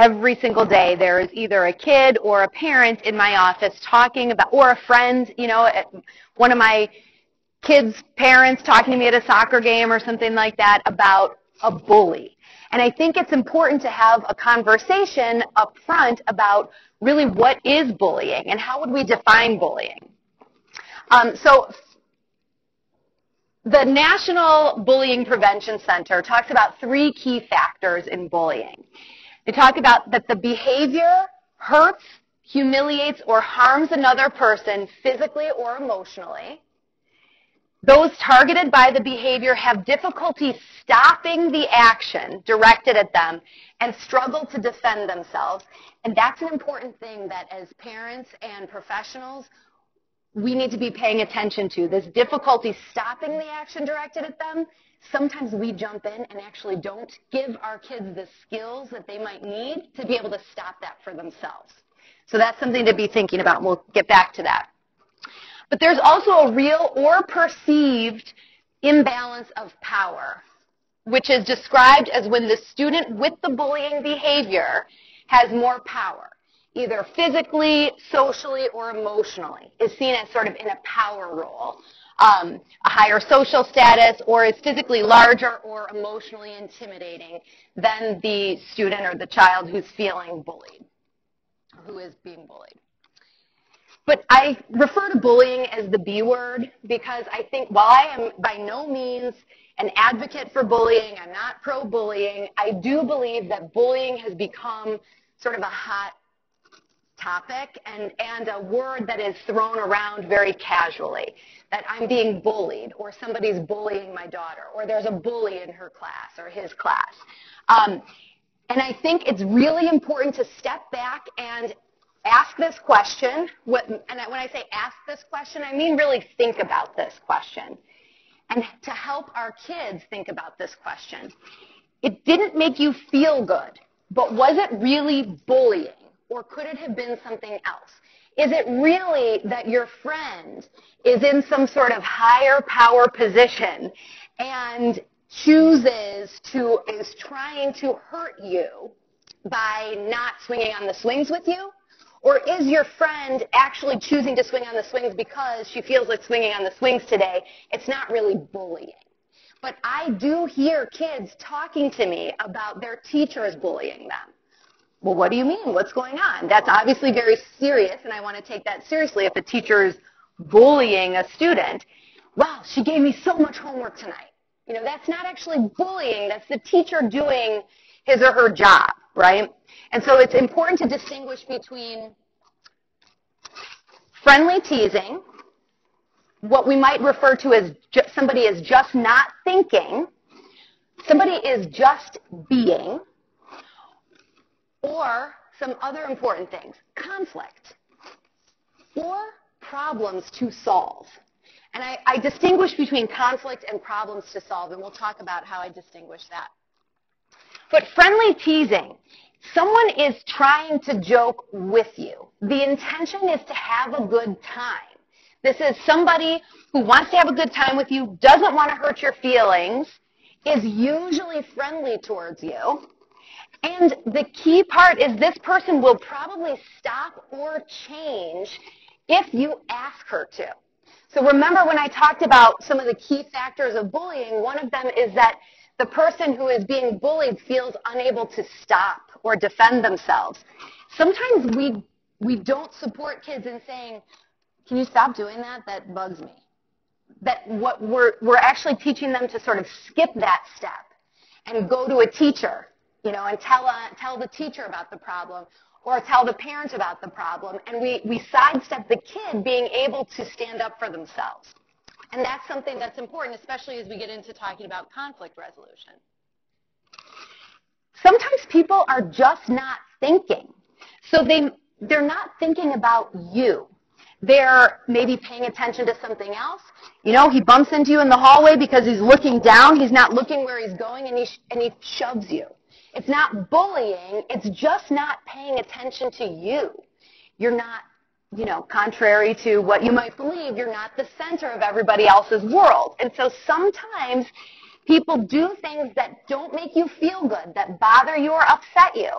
every single day there is either a kid or a parent in my office talking about, or a friend, you know, one of my kids' parents talking to me at a soccer game or something like that about a bully. And I think it's important to have a conversation up front about really what is bullying and how would we define bullying. Um, so the National Bullying Prevention Center talks about three key factors in bullying. They talk about that the behavior hurts, humiliates, or harms another person physically or emotionally. Those targeted by the behavior have difficulty stopping the action directed at them and struggle to defend themselves. And that's an important thing that as parents and professionals, we need to be paying attention to. This difficulty stopping the action directed at them, sometimes we jump in and actually don't give our kids the skills that they might need to be able to stop that for themselves. So that's something to be thinking about. We'll get back to that. But there's also a real or perceived imbalance of power, which is described as when the student with the bullying behavior has more power, either physically, socially, or emotionally, is seen as sort of in a power role. Um, a higher social status or is physically larger or emotionally intimidating than the student or the child who's feeling bullied, who is being bullied. But I refer to bullying as the B word because I think while I am by no means an advocate for bullying, I'm not pro-bullying, I do believe that bullying has become sort of a hot topic and, and a word that is thrown around very casually. That I'm being bullied or somebody's bullying my daughter or there's a bully in her class or his class. Um, and I think it's really important to step back and ask this question, what, and when I say ask this question, I mean really think about this question, and to help our kids think about this question. It didn't make you feel good, but was it really bullying, or could it have been something else? Is it really that your friend is in some sort of higher power position and chooses to, is trying to hurt you by not swinging on the swings with you? Or is your friend actually choosing to swing on the swings because she feels like swinging on the swings today? It's not really bullying. But I do hear kids talking to me about their teachers bullying them. Well, what do you mean? What's going on? That's obviously very serious, and I want to take that seriously if a teacher is bullying a student. Wow, she gave me so much homework tonight. You know, that's not actually bullying. That's the teacher doing his or her job, right? And so it's important to distinguish between friendly teasing, what we might refer to as somebody is just not thinking, somebody is just being, or some other important things, conflict, or problems to solve. And I, I distinguish between conflict and problems to solve, and we'll talk about how I distinguish that. But friendly teasing, someone is trying to joke with you. The intention is to have a good time. This is somebody who wants to have a good time with you, doesn't want to hurt your feelings, is usually friendly towards you. And the key part is this person will probably stop or change if you ask her to. So remember when I talked about some of the key factors of bullying, one of them is that the person who is being bullied feels unable to stop or defend themselves. Sometimes we, we don't support kids in saying, can you stop doing that? That bugs me. That what we're, we're actually teaching them to sort of skip that step and go to a teacher, you know, and tell, uh, tell the teacher about the problem or tell the parent about the problem. And we, we sidestep the kid being able to stand up for themselves. And that's something that's important, especially as we get into talking about conflict resolution. Sometimes people are just not thinking. So they, they're not thinking about you. They're maybe paying attention to something else. You know, he bumps into you in the hallway because he's looking down. He's not looking where he's going, and he, and he shoves you. It's not bullying. It's just not paying attention to you. You're not you know, contrary to what you might believe, you're not the center of everybody else's world. And so sometimes people do things that don't make you feel good, that bother you or upset you.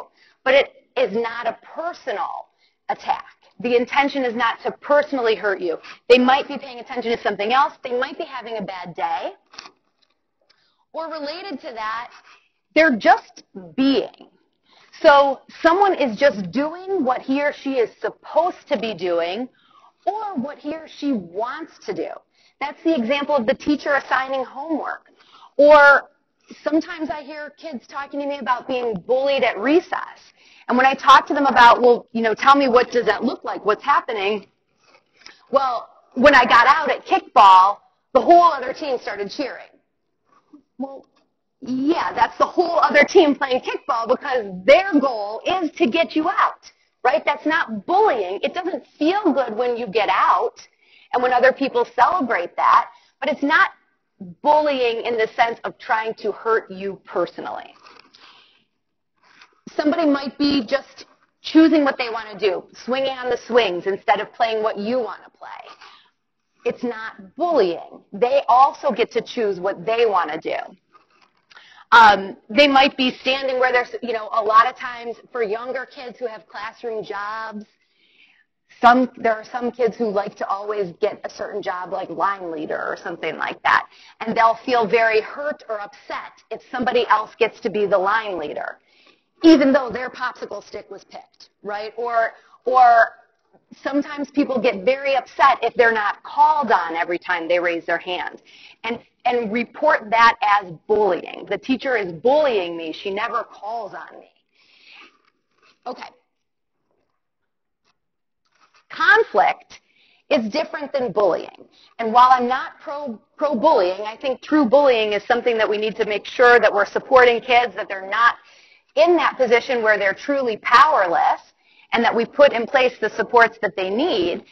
but it is not a personal attack. The intention is not to personally hurt you. They might be paying attention to something else. They might be having a bad day. Or related to that, they're just being. So someone is just doing what he or she is supposed to be doing or what he or she wants to do. That's the example of the teacher assigning homework. Or sometimes I hear kids talking to me about being bullied at recess. And when I talk to them about, well, you know, tell me what does that look like? What's happening? Well, when I got out at kickball, the whole other team started cheering. Well, yeah, that's the whole other team playing kickball because their goal is to get you out, right? That's not bullying. It doesn't feel good when you get out and when other people celebrate that, but it's not bullying in the sense of trying to hurt you personally. Somebody might be just choosing what they want to do, swinging on the swings instead of playing what you want to play. It's not bullying. They also get to choose what they want to do. Um, they might be standing where there's, you know, a lot of times for younger kids who have classroom jobs, some, there are some kids who like to always get a certain job like line leader or something like that. And they'll feel very hurt or upset if somebody else gets to be the line leader, even though their popsicle stick was picked, right? Or, or sometimes people get very upset if they're not called on every time they raise their hand. And, and report that as bullying. The teacher is bullying me. She never calls on me. Okay. Conflict is different than bullying. And while I'm not pro, pro bullying, I think true bullying is something that we need to make sure that we're supporting kids, that they're not in that position where they're truly powerless and that we put in place the supports that they need,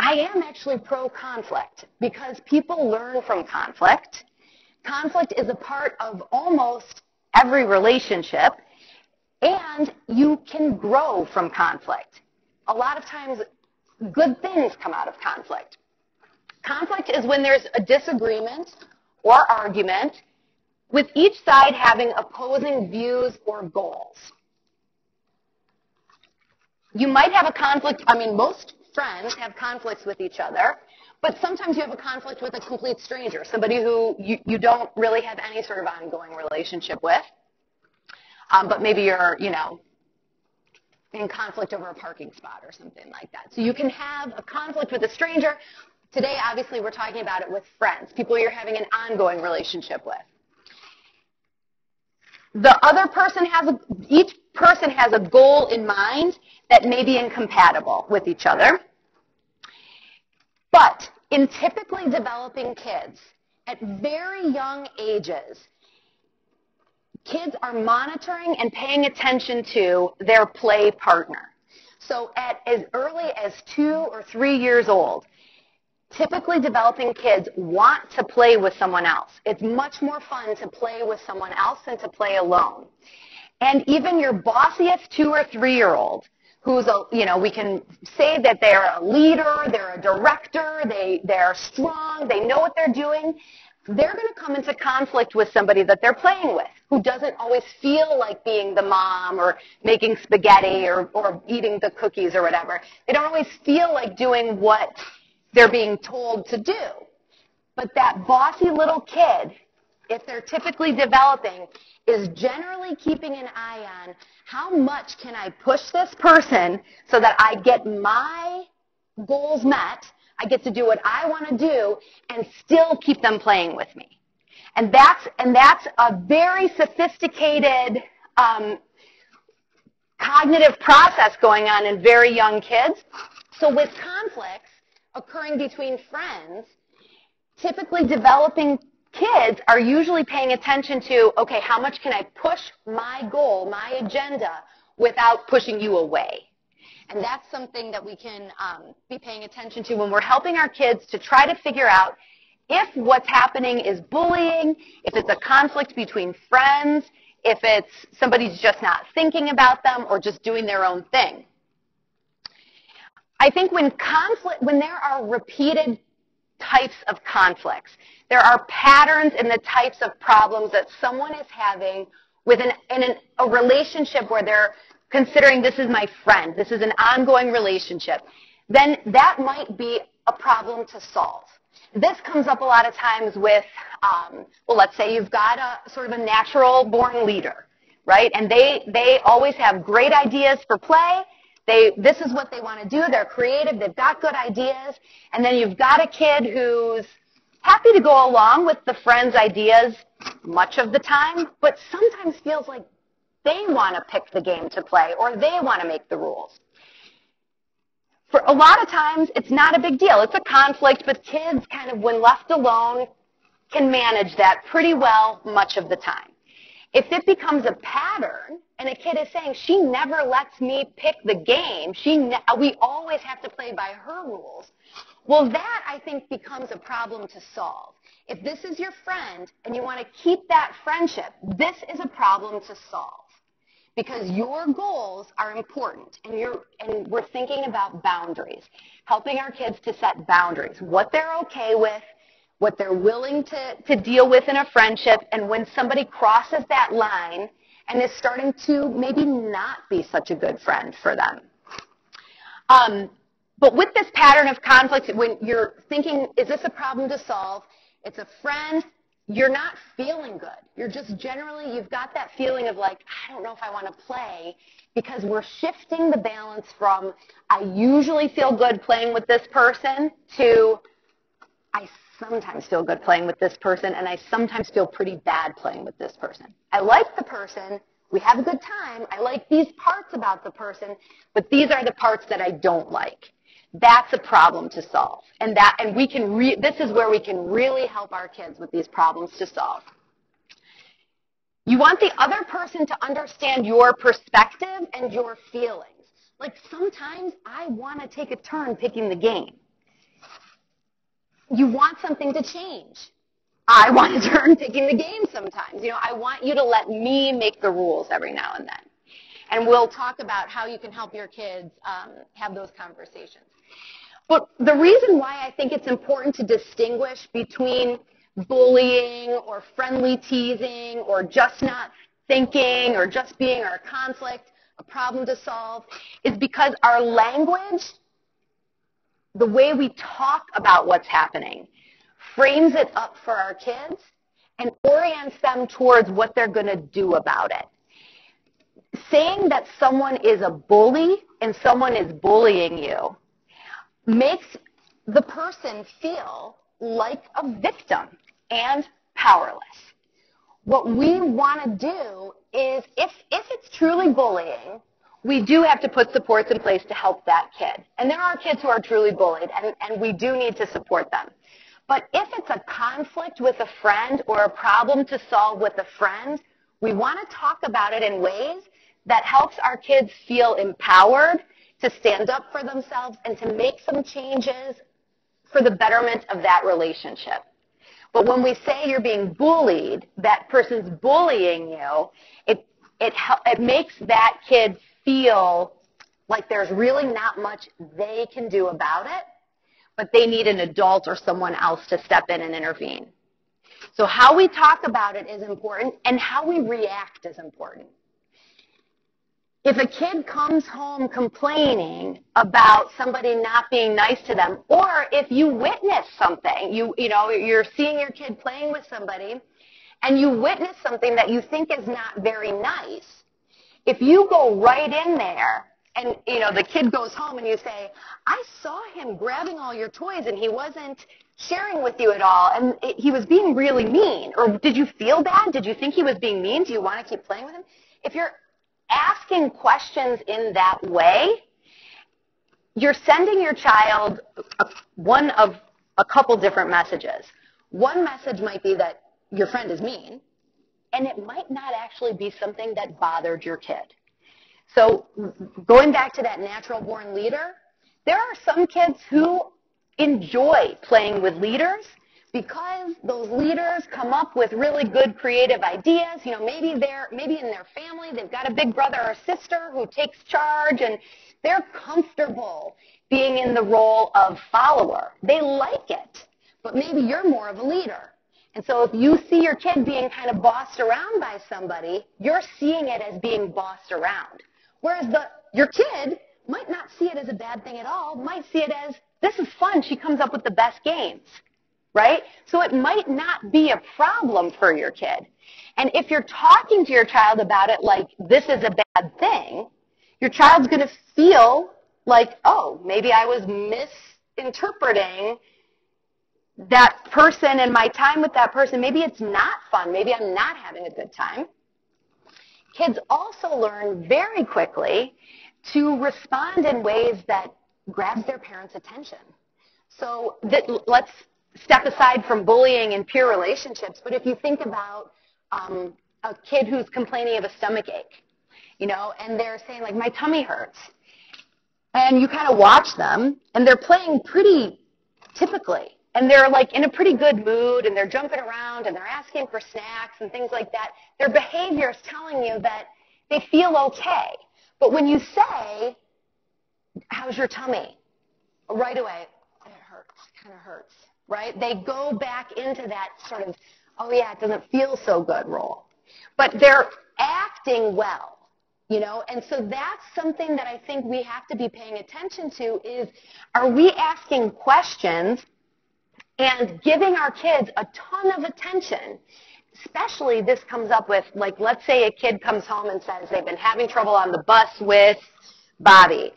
I am actually pro-conflict because people learn from conflict. Conflict is a part of almost every relationship, and you can grow from conflict. A lot of times, good things come out of conflict. Conflict is when there's a disagreement or argument with each side having opposing views or goals you might have a conflict. I mean, most friends have conflicts with each other, but sometimes you have a conflict with a complete stranger, somebody who you, you don't really have any sort of ongoing relationship with. Um, but maybe you're, you know, in conflict over a parking spot or something like that. So you can have a conflict with a stranger. Today, obviously, we're talking about it with friends, people you're having an ongoing relationship with. The other person has a, each person has a goal in mind that may be incompatible with each other. But in typically developing kids, at very young ages, kids are monitoring and paying attention to their play partner. So at as early as two or three years old, typically developing kids want to play with someone else. It's much more fun to play with someone else than to play alone. And even your bossiest two or three year old, who's a, you know, we can say that they're a leader, they're a director, they, they're strong, they know what they're doing, they're going to come into conflict with somebody that they're playing with who doesn't always feel like being the mom or making spaghetti or, or eating the cookies or whatever. They don't always feel like doing what they're being told to do. But that bossy little kid, if they're typically developing, is generally keeping an eye on how much can I push this person so that I get my goals met, I get to do what I want to do, and still keep them playing with me. And that's, and that's a very sophisticated um, cognitive process going on in very young kids. So with conflicts, occurring between friends, typically developing kids are usually paying attention to, okay, how much can I push my goal, my agenda, without pushing you away? And that's something that we can um, be paying attention to when we're helping our kids to try to figure out if what's happening is bullying, if it's a conflict between friends, if it's somebody's just not thinking about them or just doing their own thing. I think when conflict, when there are repeated types of conflicts, there are patterns in the types of problems that someone is having with an, in an, a relationship where they're considering this is my friend, this is an ongoing relationship, then that might be a problem to solve. This comes up a lot of times with, um, well, let's say you've got a sort of a natural born leader, right? And they, they always have great ideas for play. They, this is what they want to do. They're creative. They've got good ideas. And then you've got a kid who's happy to go along with the friend's ideas much of the time, but sometimes feels like they want to pick the game to play or they want to make the rules. For a lot of times, it's not a big deal. It's a conflict, but kids kind of, when left alone, can manage that pretty well much of the time. If it becomes a pattern, and a kid is saying, she never lets me pick the game, she ne- we always have to play by her rules, well, that, I think, becomes a problem to solve. If this is your friend and you want to keep that friendship, this is a problem to solve. Because your goals are important and you're and we're thinking about boundaries helping our kids to set boundaries what they're okay with what they're willing to, to deal with in a friendship. And when somebody crosses that line and is starting to maybe not be such a good friend for them um, but with this pattern of conflict when you're thinking is this a problem to solve it's a friend you're not feeling good. You're just generally, you've got that feeling of like, I don't know if I want to play because we're shifting the balance from I usually feel good playing with this person to I sometimes feel good playing with this person and I sometimes feel pretty bad playing with this person. I like the person. We have a good time. I like these parts about the person, but these are the parts that I don't like. That's a problem to solve. And that, and we can re, this is where we can really help our kids with these problems to solve. You want the other person to understand your perspective and your feelings. Like sometimes I want to take a turn picking the game. You want something to change. I want to turn picking the game sometimes. You know, I want you to let me make the rules every now and then. And we'll talk about how you can help your kids um, have those conversations. But the reason why I think it's important to distinguish between bullying or friendly teasing or just not thinking or just being our conflict, a problem to solve, is because our language, the way we talk about what's happening, frames it up for our kids and orients them towards what they're going to do about it. Saying that someone is a bully and someone is bullying you makes the person feel like a victim and powerless. What we want to do is, if, if it's truly bullying, we do have to put supports in place to help that kid. And there are kids who are truly bullied, and, and we do need to support them. But if it's a conflict with a friend or a problem to solve with a friend, we want to talk about it in ways that helps our kids feel empowered to stand up for themselves and to make some changes for the betterment of that relationship. But when we say you're being bullied, that person's bullying you, it, it, it makes that kid feel like there's really not much they can do about it, but they need an adult or someone else to step in and intervene. So how we talk about it is important, and how we react is important if a kid comes home complaining about somebody not being nice to them, or if you witness something, you, you know, you're seeing your kid playing with somebody, and you witness something that you think is not very nice, if you go right in there and, you know, the kid goes home and you say, I saw him grabbing all your toys and he wasn't sharing with you at all and it, he was being really mean, or did you feel bad? Did you think he was being mean? Do you want to keep playing with him? If you're asking questions in that way, you're sending your child one of a couple different messages. One message might be that your friend is mean, and it might not actually be something that bothered your kid. So going back to that natural born leader, there are some kids who enjoy playing with leaders because those leaders come up with really good creative ideas, you know, maybe they're maybe in their family they've got a big brother or sister who takes charge and they're comfortable being in the role of follower. They like it. But maybe you're more of a leader. And so if you see your kid being kind of bossed around by somebody, you're seeing it as being bossed around. Whereas the, your kid might not see it as a bad thing at all, might see it as, this is fun, she comes up with the best games, right? So it might not be a problem for your kid. And if you're talking to your child about it like this is a bad thing, your child's going to feel like, oh, maybe I was misinterpreting that person and my time with that person. Maybe it's not fun. Maybe I'm not having a good time. Kids also learn very quickly to respond in ways that grabs their parents' attention. So that, let's step aside from bullying and peer relationships, but if you think about um, a kid who's complaining of a stomach ache, you know, and they're saying like, my tummy hurts. And you kind of watch them, and they're playing pretty typically. And they're like in a pretty good mood, and they're jumping around, and they're asking for snacks and things like that. Their behavior is telling you that they feel okay. But when you say, how's your tummy? Right away, it hurts, kind of hurts, right? They go back into that sort of, oh yeah, it doesn't feel so good role. But they're acting well, you know, and so that's something that I think we have to be paying attention to is, are we asking questions and giving our kids a ton of attention especially this comes up with, like, let's say a kid comes home and says they've been having trouble on the bus with Bobby.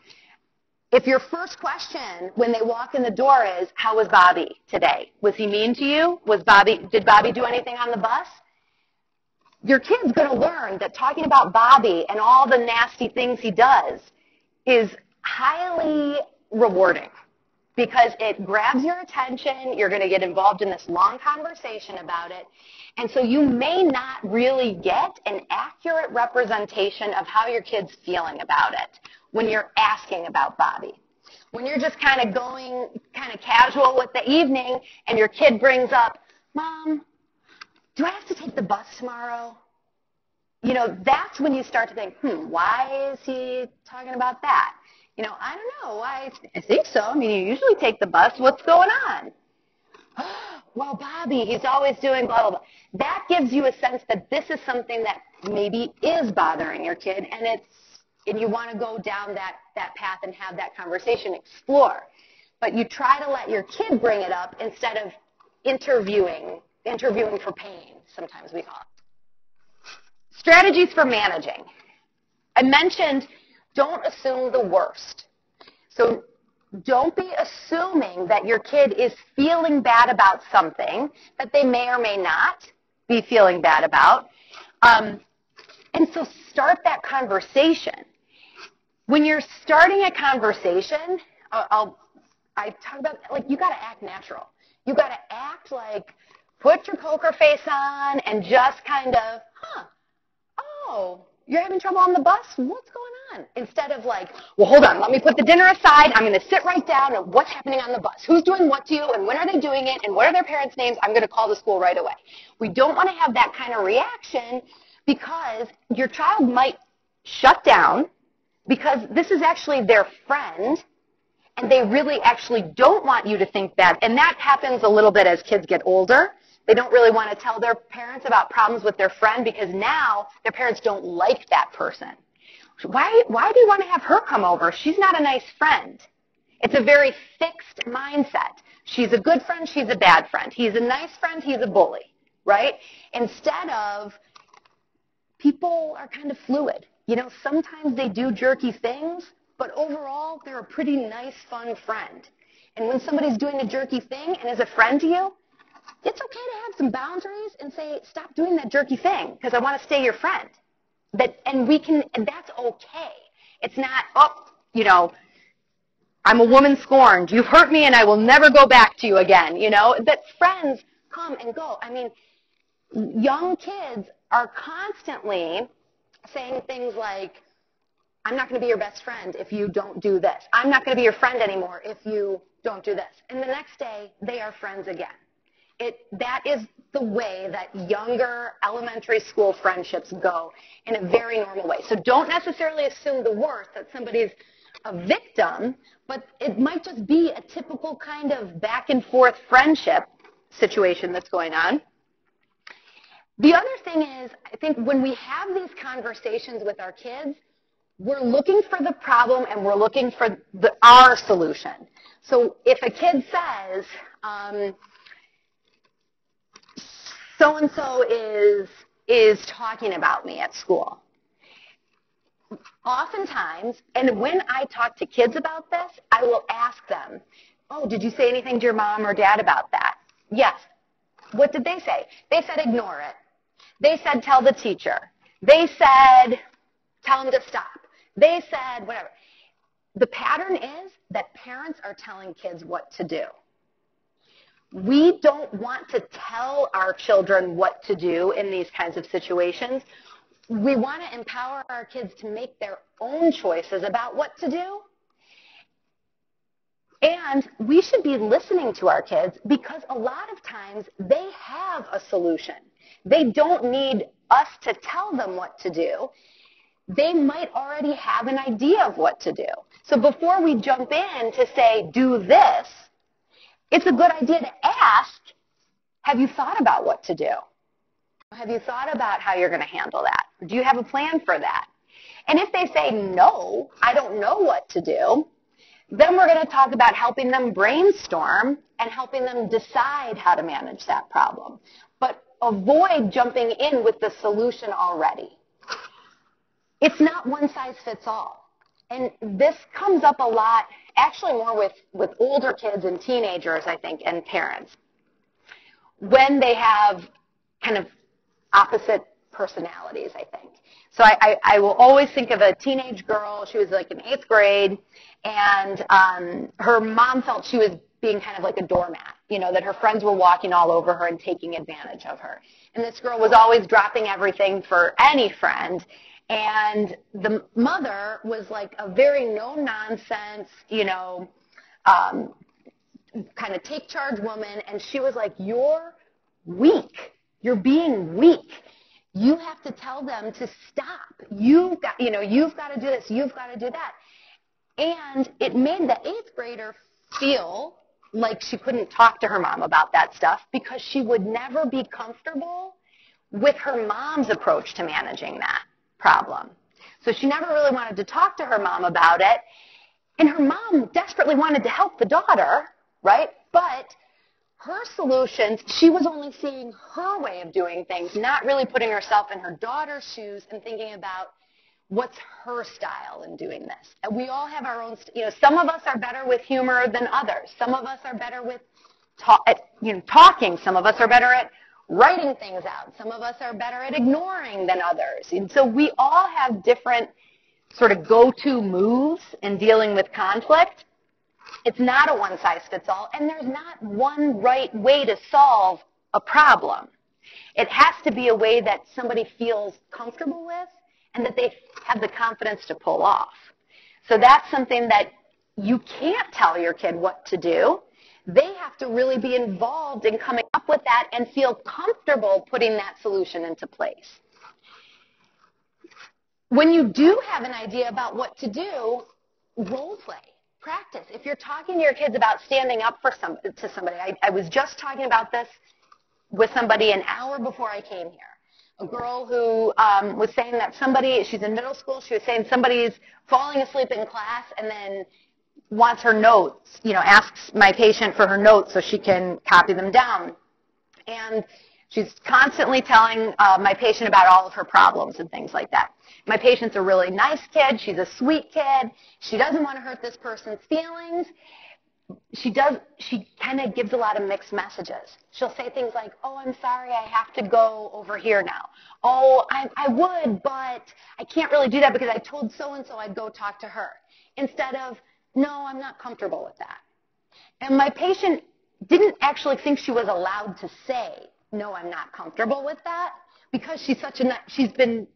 If your first question when they walk in the door is, how was Bobby today? Was he mean to you? Was Bobby, did Bobby do anything on the bus? Your kid's going to learn that talking about Bobby and all the nasty things he does is highly rewarding because it grabs your attention. You're going to get involved in this long conversation about it. And so you may not really get an accurate representation of how your kid's feeling about it when you're asking about Bobby. When you're just kind of going kind of casual with the evening and your kid brings up, Mom, do I have to take the bus tomorrow? You know, that's when you start to think, hmm, why is he talking about that? You know, I don't know. I, I think so. I mean, you usually take the bus. What's going on? well, Bobby, he's always doing blah, blah, blah. That gives you a sense that this is something that maybe is bothering your kid, and it's and you want to go down that, that path and have that conversation, explore. But you try to let your kid bring it up instead of interviewing, interviewing for pain, sometimes we call it. Strategies for managing. I mentioned don't assume the worst. So don't be assuming that your kid is feeling bad about something that they may or may not be feeling bad about. Um, and so start that conversation. When you're starting a conversation, I'll, I'll I talk about like you got to act natural. You got to act like put your poker face on and just kind of, huh, oh, you're having trouble on the bus? What's going on? Instead of like, well, hold on, let me put the dinner aside. I'm going to sit right down and what's happening on the bus? Who's doing what to you and when are they doing it and what are their parents' names? I'm going to call the school right away. We don't want to have that kind of reaction because your child might shut down because this is actually their friend and they really actually don't want you to think that. And that happens a little bit as kids get older. They don't really want to tell their parents about problems with their friend because now their parents don't like that person. Why, why do you want to have her come over? She's not a nice friend. It's a very fixed mindset. She's a good friend, she's a bad friend. He's a nice friend, he's a bully, right? Instead of people are kind of fluid. You know, sometimes they do jerky things, but overall they're a pretty nice, fun friend. And when somebody's doing a jerky thing and is a friend to you, it's okay to have some boundaries and say, stop doing that jerky thing because I want to stay your friend. That, and we can, and that's okay. It's not, oh, you know, I'm a woman scorned. You've hurt me and I will never go back to you again. You know, that friends come and go. I mean, young kids are constantly saying things like, I'm not going to be your best friend if you don't do this. I'm not going to be your friend anymore if you don't do this. And the next day, they are friends again it, that is the way that younger elementary school friendships go in a very normal way. So don't necessarily assume the worst, that somebody's a victim, but it might just be a typical kind of back and forth friendship situation that's going on. The other thing is, I think when we have these conversations with our kids, we're looking for the problem and we're looking for the, our solution. So if a kid says, um, so and so is is talking about me at school. Oftentimes, and when I talk to kids about this, I will ask them, "Oh, did you say anything to your mom or dad about that?" Yes. What did they say? They said ignore it. They said tell the teacher. They said tell them to stop. They said whatever. The pattern is that parents are telling kids what to do. We don't want to tell our children what to do in these kinds of situations. We want to empower our kids to make their own choices about what to do. And we should be listening to our kids because a lot of times they have a solution. They don't need us to tell them what to do. They might already have an idea of what to do. So before we jump in to say, do this, it's a good idea to ask, have you thought about what to do? Have you thought about how you're going to handle that? Do you have a plan for that? And if they say, no, I don't know what to do, then we're going to talk about helping them brainstorm and helping them decide how to manage that problem. But avoid jumping in with the solution already. It's not one size fits all. And this comes up a lot actually more with, with older kids and teenagers, I think, and parents. When they have kind of opposite personalities, I think. So I, I, I will always think of a teenage girl. She was like in eighth grade, and um, her mom felt she was being kind of like a doormat, you know, that her friends were walking all over her and taking advantage of her. And this girl was always dropping everything for any friend. And the mother was like a very no nonsense, you know, um, kind of take charge woman. And she was like, you're weak. You're being weak. You have to tell them to stop. You've got, you know, you've got to do this. You've got to do that. And it made the eighth grader feel like she couldn't talk to her mom about that stuff because she would never be comfortable with her mom's approach to managing that problem. So she never really wanted to talk to her mom about it. And her mom desperately wanted to help the daughter, right? But her solutions, she was only seeing her way of doing things, not really putting herself in her daughter's shoes and thinking about what's her style in doing this. And we all have our own, you know, some of us are better with humor than others. Some of us are better with talk, you know, talking. Some of us are better at writing things out. Some of us are better at ignoring than others. And so we all have different sort of go-to moves in dealing with conflict. It's not a one-size-fits-all, and there's not one right way to solve a problem. It has to be a way that somebody feels comfortable with and that they have the confidence to pull off. So that's something that you can't tell your kid what to do. They have to really be involved in coming up with that and feel comfortable putting that solution into place. When you do have an idea about what to do, role play, practice. If you're talking to your kids about standing up for some, to somebody, I, I was just talking about this with somebody an hour before I came here. A girl who um, was saying that somebody, she's in middle school, she was saying somebody's falling asleep in class and then wants her notes, you know, asks my patient for her notes so she can copy them down. And she's constantly telling uh, my patient about all of her problems and things like that. My patient's a really nice kid. She's a sweet kid. She doesn't want to hurt this person's feelings. She does, she kind of gives a lot of mixed messages. She'll say things like, oh, I'm sorry, I have to go over here now. Oh, I, I would, but I can't really do that because I told so-and-so I'd go talk to her. Instead of, no, I'm not comfortable with that. And my patient didn't actually think she was allowed to say, no, I'm not comfortable with that because she's such a, she's been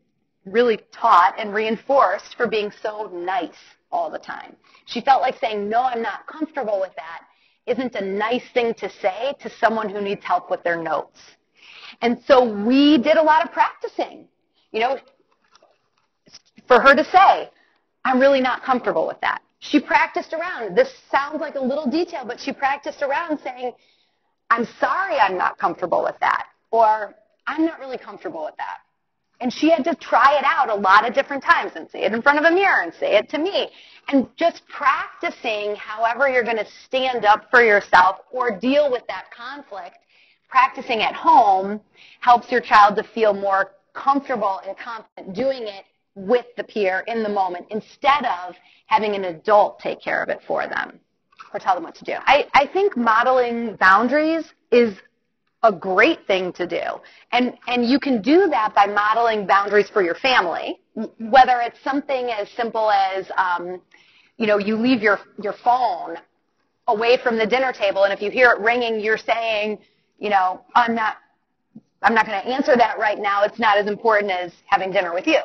really taught and reinforced for being so nice all the time. She felt like saying, no, I'm not comfortable with that isn't a nice thing to say to someone who needs help with their notes. And so we did a lot of practicing, you know, for her to say, I'm really not comfortable with that. She practiced around. This sounds like a little detail, but she practiced around saying, I'm sorry I'm not comfortable with that. Or, I'm not really comfortable with that. And she had to try it out a lot of different times and say it in front of a mirror and say it to me. And just practicing however you're going to stand up for yourself or deal with that conflict, practicing at home helps your child to feel more comfortable and confident doing it with the peer in the moment instead of having an adult take care of it for them or tell them what to do. I, I think modeling boundaries is a great thing to do. And, and you can do that by modeling boundaries for your family, whether it's something as simple as, um, you know, you leave your, your phone away from the dinner table, and if you hear it ringing, you're saying, you know, I'm not, I'm not going to answer that right now. It's not as important as having dinner with you.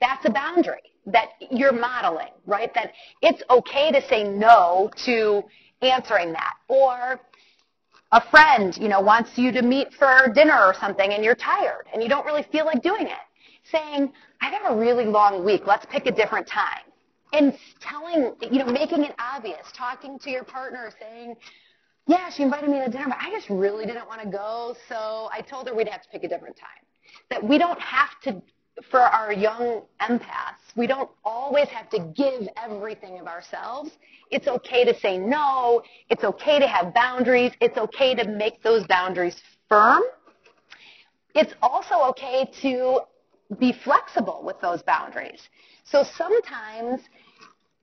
That's a boundary that you're modeling, right? That it's okay to say no to answering that. Or a friend, you know, wants you to meet for dinner or something and you're tired and you don't really feel like doing it. Saying, I've a really long week. Let's pick a different time. And telling, you know, making it obvious, talking to your partner, saying, yeah, she invited me to dinner, but I just really didn't want to go, so I told her we'd have to pick a different time. That we don't have to for our young empaths, we don't always have to give everything of ourselves. It's okay to say no. It's okay to have boundaries. It's okay to make those boundaries firm. It's also okay to be flexible with those boundaries. So sometimes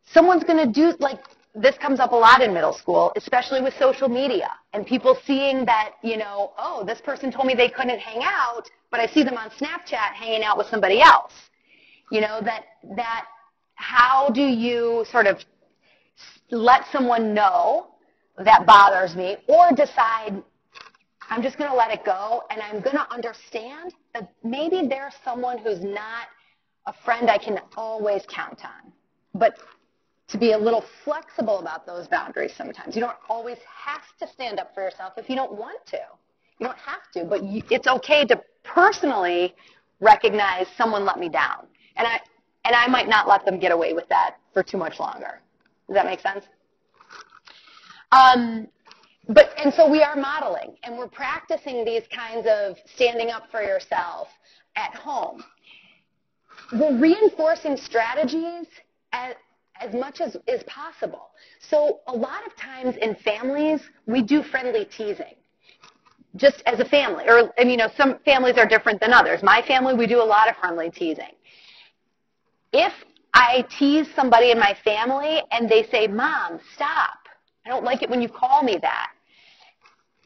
someone's going to do, like, this comes up a lot in middle school, especially with social media and people seeing that, you know, oh, this person told me they couldn't hang out, but I see them on Snapchat hanging out with somebody else. You know, that, that how do you sort of let someone know that bothers me or decide I'm just going to let it go and I'm going to understand that maybe there's someone who's not a friend I can always count on. But to be a little flexible about those boundaries sometimes. You don't always have to stand up for yourself if you don't want to. You don't have to, but you, it's okay to personally recognize someone let me down. And I, and I might not let them get away with that for too much longer. Does that make sense? Um, but, and so we are modeling, and we're practicing these kinds of standing up for yourself at home. We're reinforcing strategies as, as much as is possible. So a lot of times in families, we do friendly teasing just as a family. Or, and, you know, some families are different than others. My family, we do a lot of friendly teasing. If I tease somebody in my family and they say, Mom, stop. I don't like it when you call me that.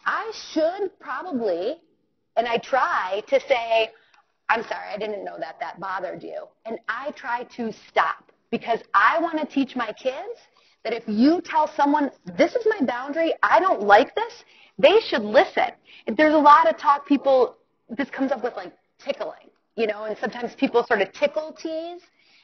I should probably, and I try to say, I'm sorry, I didn't know that that bothered you. And I try to stop because I want to teach my kids that if you tell someone, this is my boundary, I don't like this, they should listen. There's a lot of talk people, this comes up with like tickling, you know, and sometimes people sort of tickle tease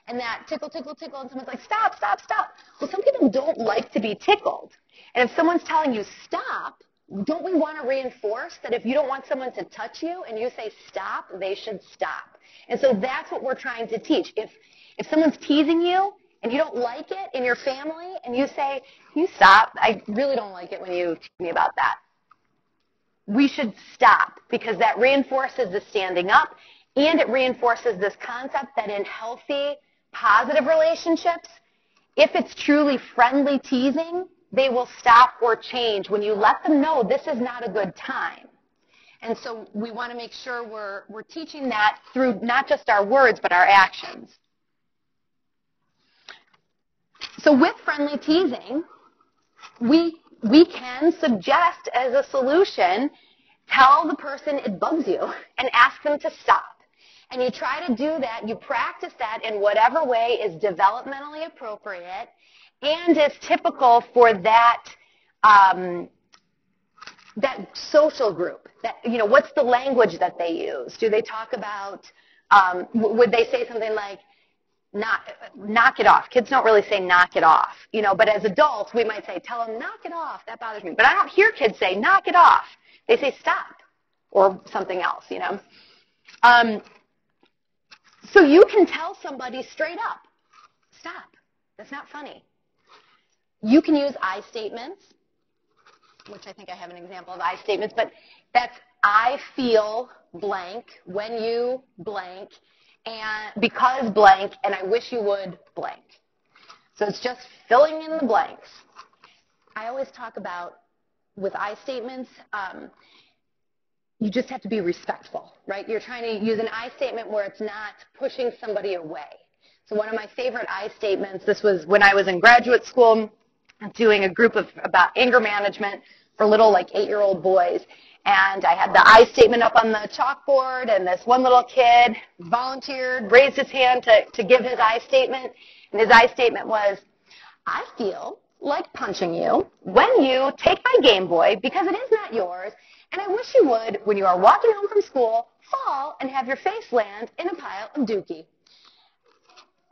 and that tickle, tickle, tickle, and someone's like, stop, stop, stop. Well, some people don't like to be tickled. And if someone's telling you stop, don't we want to reinforce that if you don't want someone to touch you and you say stop, they should stop? And so that's what we're trying to teach. If, if someone's teasing you and you don't like it in your family and you say, you stop, I really don't like it when you tease me about that we should stop because that reinforces the standing up and it reinforces this concept that in healthy, positive relationships, if it's truly friendly teasing, they will stop or change when you let them know this is not a good time. And so we want to make sure we're, we're teaching that through not just our words, but our actions. So with friendly teasing, we we can suggest as a solution, tell the person it bugs you and ask them to stop. And you try to do that, you practice that in whatever way is developmentally appropriate and is typical for that um, that social group. That you know, what's the language that they use? Do they talk about? Um, would they say something like, knock, knock it off. Kids don't really say knock it off, you know, but as adults, we might say, tell them, knock it off. That bothers me. But I don't hear kids say, knock it off. They say, stop, or something else, you know. Um, so you can tell somebody straight up, stop. That's not funny. You can use I statements, which I think I have an example of I statements, but that's I feel blank when you blank and because blank, and I wish you would blank. So it's just filling in the blanks. I always talk about with I statements, um, you just have to be respectful, right? You're trying to use an I statement where it's not pushing somebody away. So one of my favorite I statements, this was when I was in graduate school doing a group of about anger management for little like eight-year-old boys. And I had the I statement up on the chalkboard and this one little kid volunteered, raised his hand to, to give his I statement. And his I statement was, I feel like punching you when you take my Game Boy because it is not yours and I wish you would, when you are walking home from school, fall and have your face land in a pile of dookie.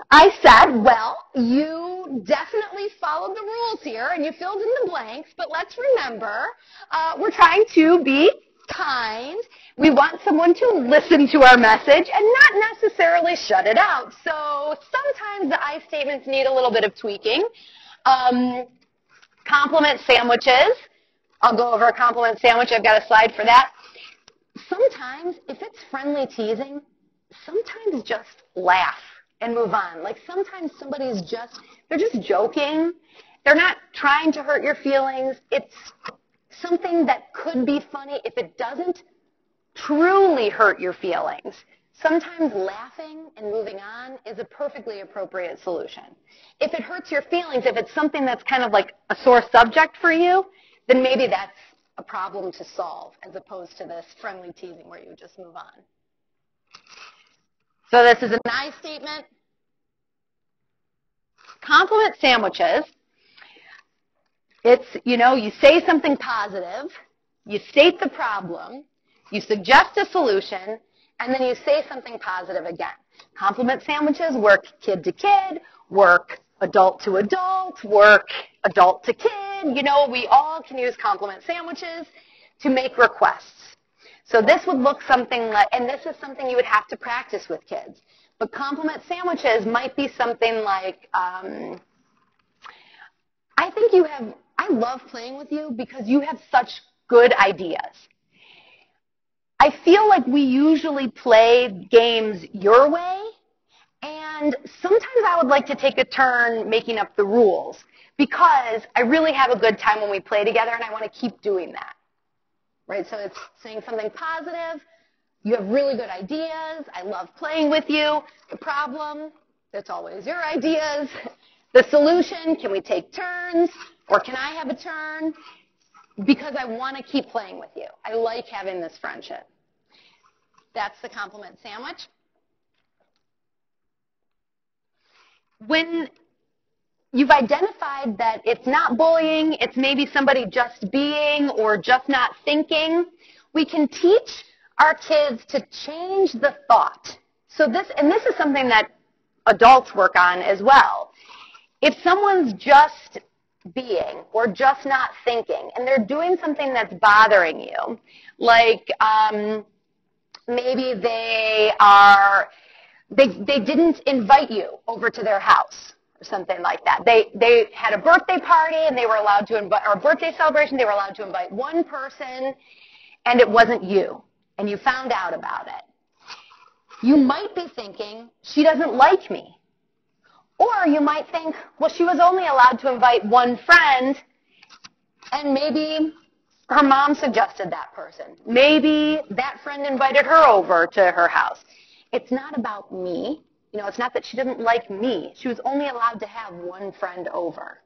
I said, well, you definitely followed the rules here and you filled in the blanks, but let's remember, uh, we're trying to be kind. We want someone to listen to our message and not necessarily shut it out. So sometimes the I statements need a little bit of tweaking. Um, compliment sandwiches. I'll go over a compliment sandwich. I've got a slide for that. Sometimes, if it's friendly teasing, sometimes just laugh and move on. Like sometimes somebody's just, they're just joking. They're not trying to hurt your feelings. It's something that could be funny if it doesn't truly hurt your feelings. Sometimes laughing and moving on is a perfectly appropriate solution. If it hurts your feelings, if it's something that's kind of like a sore subject for you, then maybe that's a problem to solve as opposed to this friendly teasing where you just move on. So this is a nice statement. Compliment sandwiches. It's, you know, you say something positive, you state the problem, you suggest a solution, and then you say something positive again. Compliment sandwiches work kid to kid, work adult to adult, work adult to kid. You know, we all can use compliment sandwiches to make requests. So this would look something like, and this is something you would have to practice with kids. But compliment sandwiches might be something like, um, I think you have, I love playing with you because you have such good ideas. I feel like we usually play games your way, and sometimes I would like to take a turn making up the rules because I really have a good time when we play together and I want to keep doing that. Right? So it's saying something positive. You have really good ideas. I love playing with you. The problem, that's always your ideas. The solution, can we take turns? Or can I have a turn? Because I want to keep playing with you. I like having this friendship. That's the compliment sandwich. When you've identified that it's not bullying, it's maybe somebody just being or just not thinking, we can teach our kids to change the thought. So this, and this is something that adults work on as well. If someone's just being or just not thinking and they're doing something that's bothering you, like um, maybe they are they they didn't invite you over to their house or something like that. They they had a birthday party and they were allowed to invite or a birthday celebration. They were allowed to invite one person, and it wasn't you, and you found out about it. You might be thinking she doesn't like me, or you might think, well, she was only allowed to invite one friend, and maybe her mom suggested that person. Maybe that friend invited her over to her house. It's not about me. You know, it's not that she didn't like me. She was only allowed to have one friend over.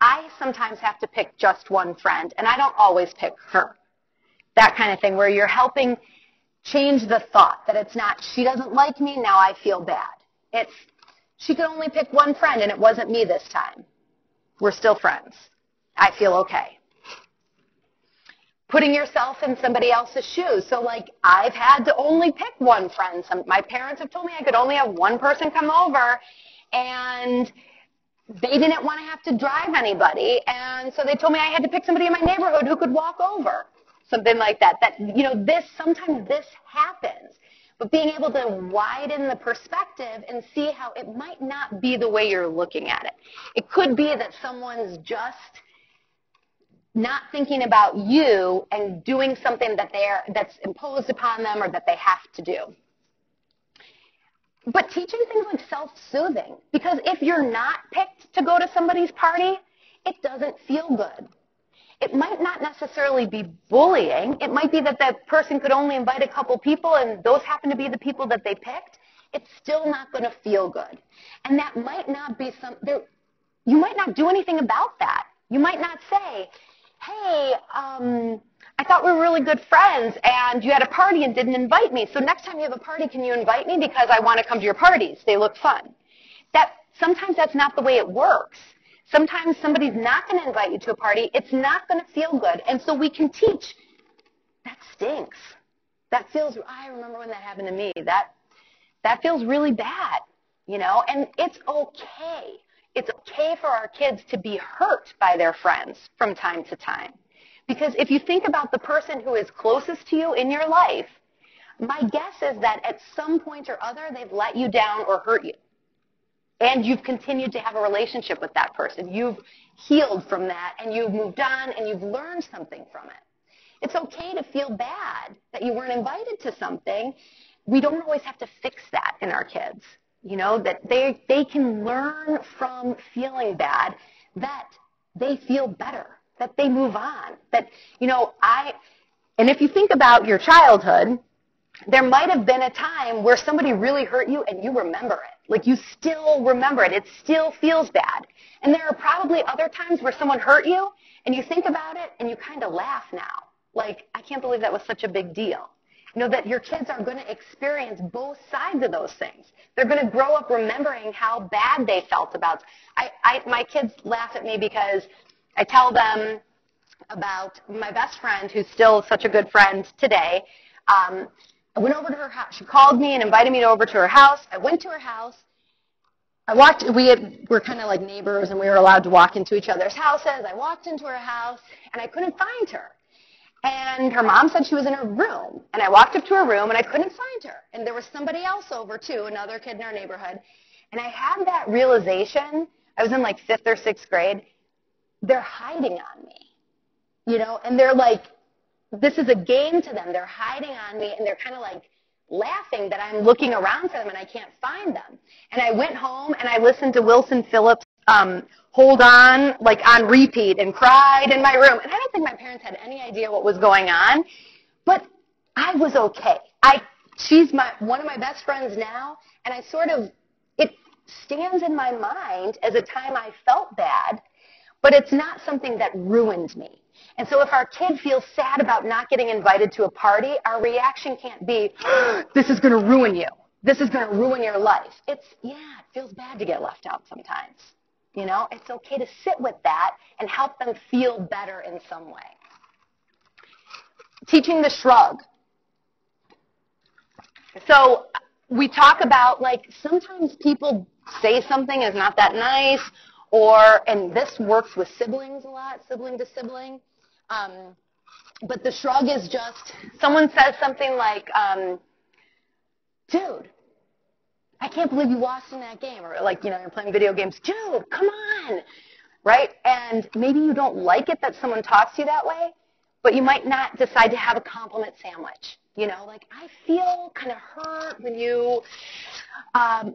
I sometimes have to pick just one friend, and I don't always pick her. That kind of thing, where you're helping change the thought that it's not, she doesn't like me, now I feel bad. It's, she could only pick one friend, and it wasn't me this time. We're still friends. I feel okay putting yourself in somebody else's shoes. So like I've had to only pick one friend. Some, my parents have told me I could only have one person come over and they didn't want to have to drive anybody and so they told me I had to pick somebody in my neighborhood who could walk over. Something like that. That you know, this sometimes this happens. But being able to widen the perspective and see how it might not be the way you're looking at it. It could be that someone's just not thinking about you and doing something that they're, that's imposed upon them or that they have to do. but teaching things like self-soothing. Because if you're not picked to go to somebody's party, it doesn't feel good. It might not necessarily be bullying. It might be that that person could only invite a couple people and those happen to be the people that they picked. It's still not going to feel good. And that might not be some, there, you might not do anything about that. You might not say, hey, um, I thought we were really good friends and you had a party and didn't invite me. So next time you have a party, can you invite me because I want to come to your parties? They look fun. That, sometimes that's not the way it works. Sometimes somebody's not going to invite you to a party. It's not going to feel good. And so we can teach. That stinks. That feels, I remember when that happened to me. That, that feels really bad, you know, and it's okay. It's okay for our kids to be hurt by their friends from time to time. Because if you think about the person who is closest to you in your life, my guess is that at some point or other they've let you down or hurt you. And you've continued to have a relationship with that person. You've healed from that and you've moved on and you've learned something from it. It's okay to feel bad that you weren't invited to something. We don't always have to fix that in our kids. You know, that they, they can learn from feeling bad that they feel better that they move on. That, you know, I, and if you think about your childhood, there might have been a time where somebody really hurt you and you remember it. Like you still remember it. It still feels bad. And there are probably other times where someone hurt you and you think about it and you kind of laugh now. Like, I can't believe that was such a big deal. You know, that your kids are going to experience both sides of those things. They're going to grow up remembering how bad they felt about. I, I, my kids laugh at me because I tell them about my best friend, who's still such a good friend today. Um, I went over to her house. She called me and invited me over to her house. I went to her house. I walked. We had, were kind of like neighbors, and we were allowed to walk into each other's houses. I walked into her house, and I couldn't find her. And her mom said she was in her room. And I walked up to her room, and I couldn't find her. And there was somebody else over too, another kid in our neighborhood. And I had that realization. I was in like fifth or sixth grade they're hiding on me. You know, and they're like, this is a game to them. They're hiding on me and they're kind of like laughing that I'm looking around for them and I can't find them. And I went home and I listened to Wilson Phillips um, hold on like on repeat and cried in my room. And I don't think my parents had any idea what was going on, but I was okay. I she's my one of my best friends now, and I sort of it stands in my mind as a time I felt bad but it's not something that ruined me. And so if our kid feels sad about not getting invited to a party, our reaction can't be, this is going to ruin you. This is going to ruin your life. It's, yeah, it feels bad to get left out sometimes. You know, it's okay to sit with that and help them feel better in some way. Teaching the shrug. So we talk about like sometimes people say something is not that nice or, and this works with siblings a lot, sibling to sibling. Um, but the shrug is just, someone says something like, um, dude, I can't believe you lost in that game. Or like, you know, you're playing video games, dude, come on. Right? And maybe you don't like it that someone talks to you that way, but you might not decide to have a compliment sandwich. You know, like, I feel kind of hurt when you, um,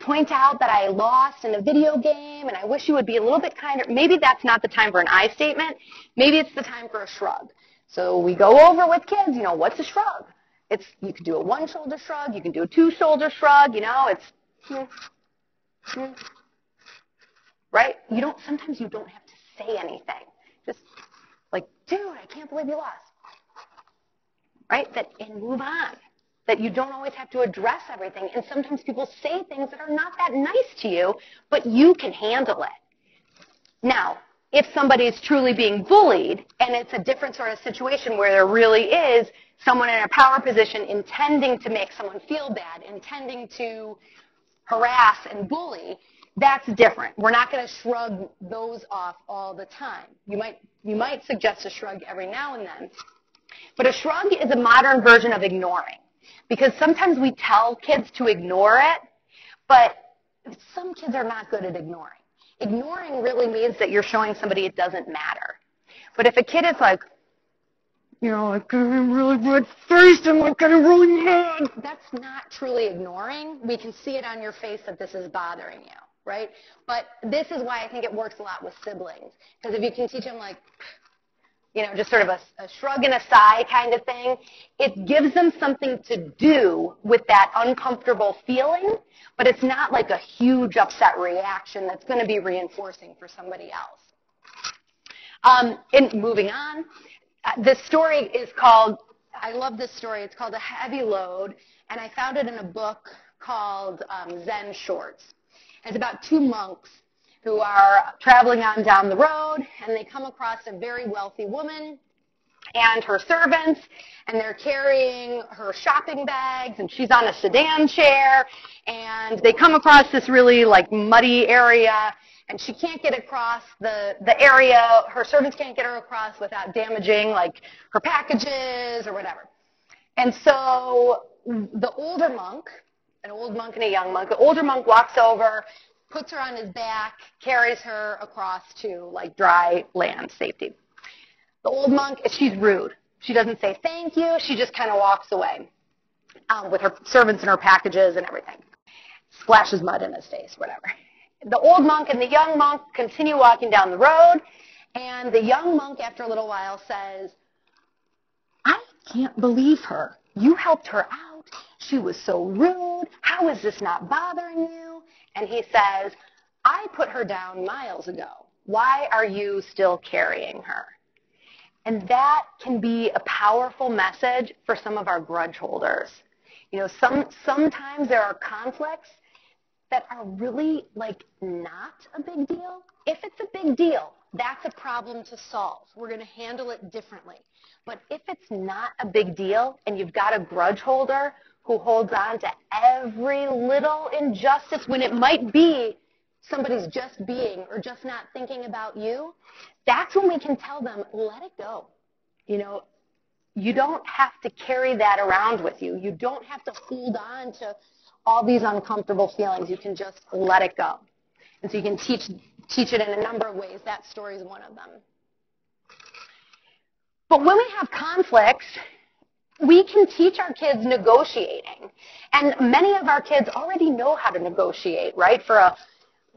point out that I lost in a video game and I wish you would be a little bit kinder. Maybe that's not the time for an I statement. Maybe it's the time for a shrug. So we go over with kids, you know, what's a shrug? It's, you can do a one shoulder shrug, you can do a two shoulder shrug, you know, it's, right? You don't, sometimes you don't have to say anything. Just like, dude, I can't believe you lost. Right? That, and move on that you don't always have to address everything. And sometimes people say things that are not that nice to you, but you can handle it. Now, if somebody is truly being bullied and it's a different sort of situation where there really is someone in a power position intending to make someone feel bad, intending to harass and bully, that's different. We're not going to shrug those off all the time. You might, you might suggest a shrug every now and then. But a shrug is a modern version of ignoring. Because sometimes we tell kids to ignore it, but some kids are not good at ignoring. Ignoring really means that you're showing somebody it doesn't matter. But if a kid is like, you know, like getting really red faced and like getting really mad. That's not truly ignoring. We can see it on your face that this is bothering you, right? But this is why I think it works a lot with siblings. Because if you can teach them like, you know, just sort of a, a shrug and a sigh kind of thing, it gives them something to do with that uncomfortable feeling, but it's not like a huge upset reaction that's going to be reinforcing for somebody else. Um, and moving on, uh, this story is called, I love this story, it's called A Heavy Load, and I found it in a book called um, Zen Shorts. It's about two monks who are traveling on down the road, and they come across a very wealthy woman and her servants, and they're carrying her shopping bags, and she's on a sedan chair, and they come across this really like muddy area, and she can't get across the, the area, her servants can't get her across without damaging like her packages or whatever. And so the older monk, an old monk and a young monk, the older monk walks over, puts her on his back, carries her across to like dry land safety. The old monk, she's rude. She doesn't say thank you. She just kind of walks away um, with her servants and her packages and everything. Splashes mud in his face, whatever the old monk and the young monk continue walking down the road, and the young monk, after a little while, says, I can't believe her. You helped her out. She was so rude. How is this not bothering you? And he says, I put her down miles ago. Why are you still carrying her? And that can be a powerful message for some of our grudge holders. You know, some, sometimes there are conflicts that are really like not a big deal, if it's a big deal, that's a problem to solve. We're going to handle it differently. But if it's not a big deal and you've got a grudge holder who holds on to every little injustice when it might be somebody's just being or just not thinking about you, that's when we can tell them, let it go. You know, you don't have to carry that around with you. You don't have to hold on to all these uncomfortable feelings. You can just let it go. And so you can teach, teach it in a number of ways. That story is one of them. But when we have conflicts, we can teach our kids negotiating. And many of our kids already know how to negotiate, right? For a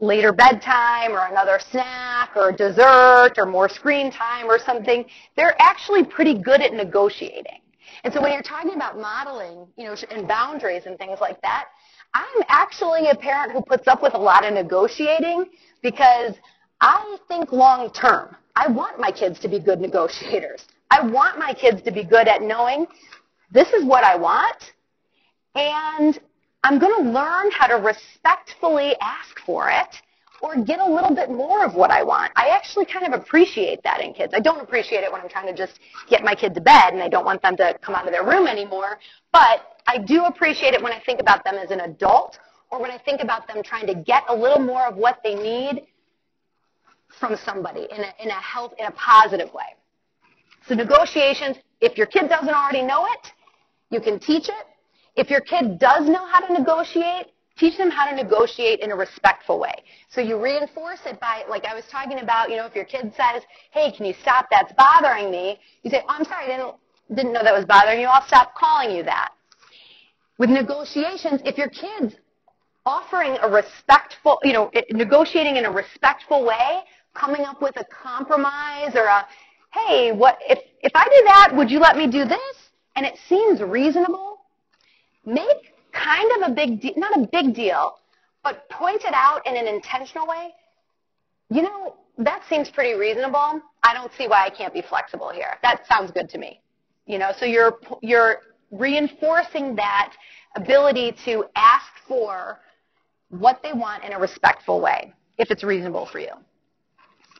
later bedtime or another snack or dessert or more screen time or something. They're actually pretty good at negotiating. And so when you're talking about modeling, you know, and boundaries and things like that, I'm actually a parent who puts up with a lot of negotiating because I think long term. I want my kids to be good negotiators. I want my kids to be good at knowing this is what I want and I'm going to learn how to respectfully ask for it or get a little bit more of what I want. I actually kind of appreciate that in kids. I don't appreciate it when I'm trying to just get my kid to bed and I don't want them to come out of their room anymore, but I do appreciate it when I think about them as an adult or when I think about them trying to get a little more of what they need from somebody in a, in a health, in a positive way. So negotiations, if your kid doesn't already know it, you can teach it. If your kid does know how to negotiate, teach them how to negotiate in a respectful way. So you reinforce it by, like I was talking about, you know, if your kid says, hey, can you stop, that's bothering me, you say, oh, I'm sorry, I didn't, didn't know that was bothering you, I'll stop calling you that. With negotiations, if your kid's offering a respectful, you know, negotiating in a respectful way, coming up with a compromise or a, hey, what, if, if I do that, would you let me do this? And it seems reasonable, make kind of a big deal, not a big deal, but point it out in an intentional way, you know, that seems pretty reasonable. I don't see why I can't be flexible here. That sounds good to me. You know, so you're, you're reinforcing that ability to ask for what they want in a respectful way, if it's reasonable for you.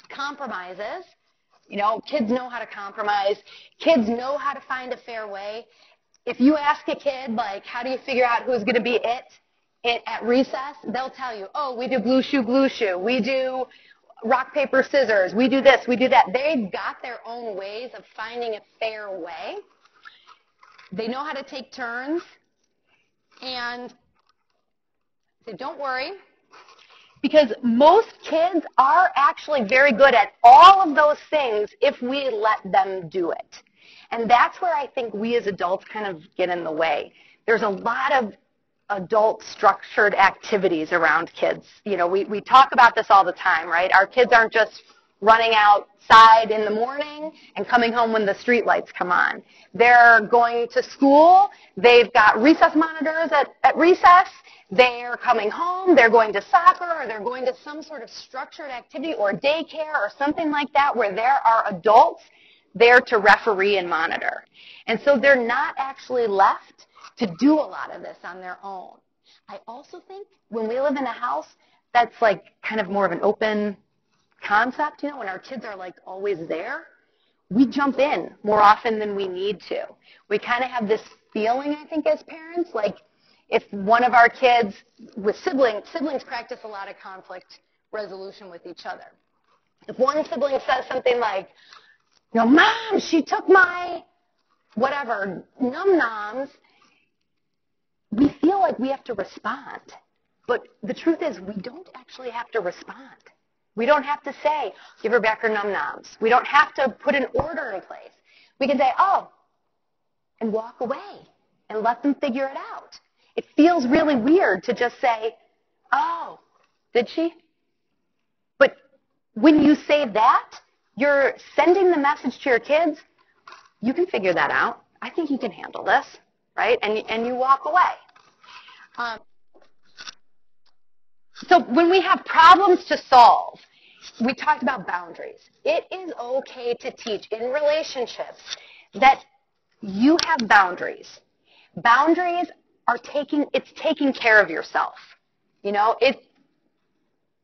Compromises. You know, kids know how to compromise. Kids know how to find a fair way if you ask a kid, like, how do you figure out who's going to be it, it at recess, they'll tell you, oh, we do blue shoe, blue shoe. We do rock, paper, scissors. We do this, we do that. They've got their own ways of finding a fair way. They know how to take turns. And so don't worry, because most kids are actually very good at all of those things if we let them do it. And that's where I think we as adults kind of get in the way. There's a lot of adult structured activities around kids. You know, we, we talk about this all the time, right? Our kids aren't just running outside in the morning and coming home when the street lights come on. They're going to school. They've got recess monitors at, at recess. They're coming home. They're going to soccer or they're going to some sort of structured activity or daycare or something like that where there are adults there to referee and monitor. And so they're not actually left to do a lot of this on their own. I also think when we live in a house that's like kind of more of an open concept, you know, when our kids are like always there, we jump in more often than we need to. We kind of have this feeling, I think, as parents, like if one of our kids with siblings, siblings practice a lot of conflict resolution with each other. If one sibling says something like, you know, mom, she took my whatever, num noms, we feel like we have to respond. But the truth is we don't actually have to respond. We don't have to say, give her back her num-noms. We don't have to put an order in place. We can say, oh, and walk away and let them figure it out. It feels really weird to just say, oh, did she? But when you say that, you're sending the message to your kids, you can figure that out. I think you can handle this, right? And, and you walk away. Um, so when we have problems to solve, we talked about boundaries. It is okay to teach in relationships that you have boundaries. Boundaries are taking, it's taking care of yourself. You know, it,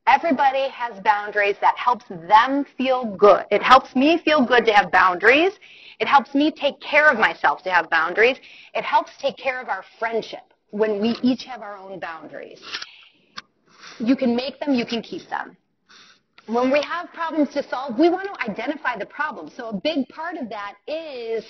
everybody has boundaries that helps them feel good. It helps me feel good to have boundaries. It helps me take care of myself to have boundaries. It helps take care of our friendship when we each have our own boundaries. You can make them, you can keep them. When we have problems to solve, we want to identify the problem. So a big part of that is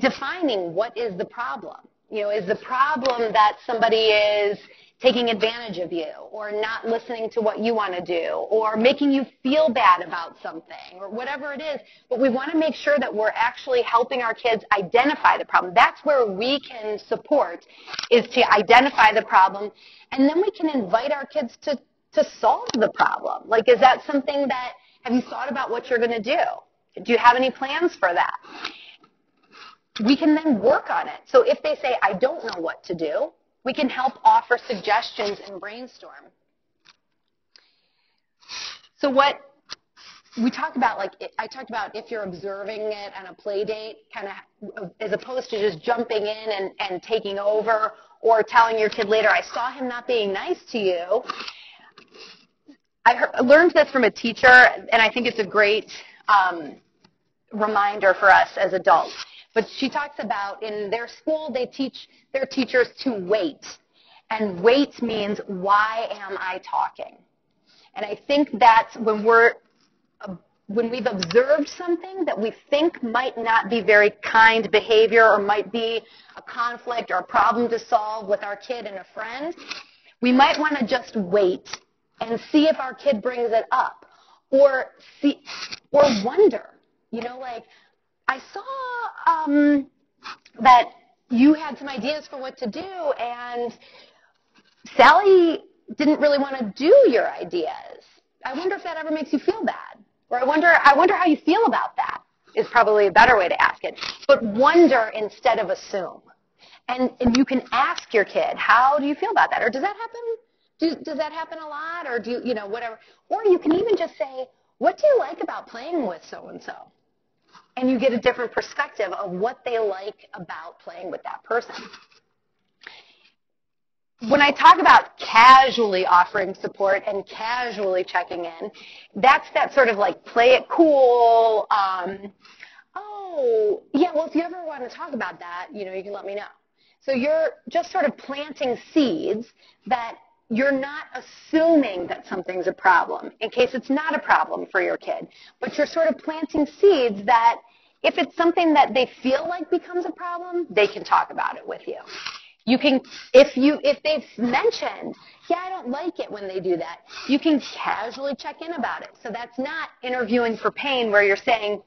defining what is the problem. You know, is the problem that somebody is taking advantage of you or not listening to what you want to do or making you feel bad about something or whatever it is. But we want to make sure that we're actually helping our kids identify the problem. That's where we can support is to identify the problem and then we can invite our kids to, to solve the problem. Like, is that something that, have you thought about what you're going to do? Do you have any plans for that? We can then work on it. So if they say, I don't know what to do, we can help offer suggestions and brainstorm. So what we talked about, like I talked about if you're observing it on a play date, kind of as opposed to just jumping in and, and taking over or telling your kid later, I saw him not being nice to you. I heard, learned this from a teacher, and I think it's a great um, reminder for us as adults. But she talks about in their school, they teach their teachers to wait. And wait means, why am I talking? And I think that's when we're, when we've observed something that we think might not be very kind behavior or might be a conflict or a problem to solve with our kid and a friend, we might want to just wait and see if our kid brings it up or see, or wonder, you know, like, I saw um, that you had some ideas for what to do, and Sally didn't really want to do your ideas. I wonder if that ever makes you feel bad, or I wonder, I wonder how you feel about that. Is probably a better way to ask it. But wonder instead of assume. And, and you can ask your kid, how do you feel about that? Or does that happen? Do, does that happen a lot? Or do you, you know, whatever. Or you can even just say, what do you like about playing with so-and-so? And you get a different perspective of what they like about playing with that person. When I talk about casually offering support and casually checking in, that's that sort of like play it cool. Um, oh, yeah, well, if you ever want to talk about that, you know, you can let me know. So you're just sort of planting seeds that you're not assuming that something's a problem in case it's not a problem for your kid, but you're sort of planting seeds that if it's something that they feel like becomes a problem, they can talk about it with you. You can, if you, if they've mentioned, yeah, I don't like it when they do that, you can casually check in about it. So that's not interviewing for pain where you're saying,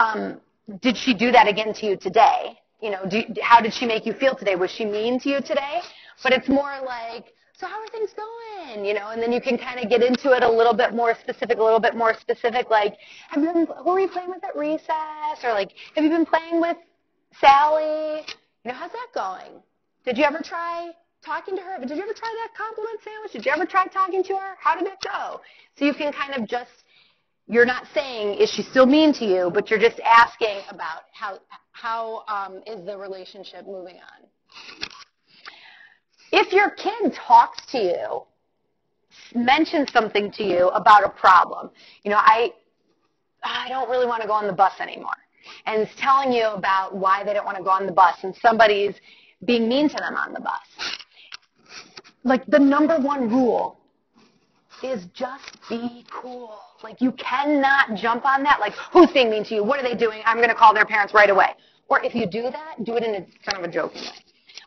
um, did she do that again to you today? You know, do, how did she make you feel today? Was she mean to you today? But it's more like, so how are things going? You know, and then you can kind of get into it a little bit more specific, a little bit more specific, like, have you been, who were you playing with at recess? Or like, have you been playing with Sally? You know, how's that going? Did you ever try talking to her? Did you ever try that compliment sandwich? Did you ever try talking to her? How did it go? So you can kind of just, you're not saying, is she still mean to you, but you're just asking about how, how um, is the relationship moving on. If your kid talks to you, mentions something to you about a problem, you know, I, I don't really want to go on the bus anymore, and it's telling you about why they don't want to go on the bus, and somebody's being mean to them on the bus. Like the number one rule is just be cool. Like you cannot jump on that. Like who's being mean to you? What are they doing? I'm going to call their parents right away. Or if you do that, do it in a kind of a joking way.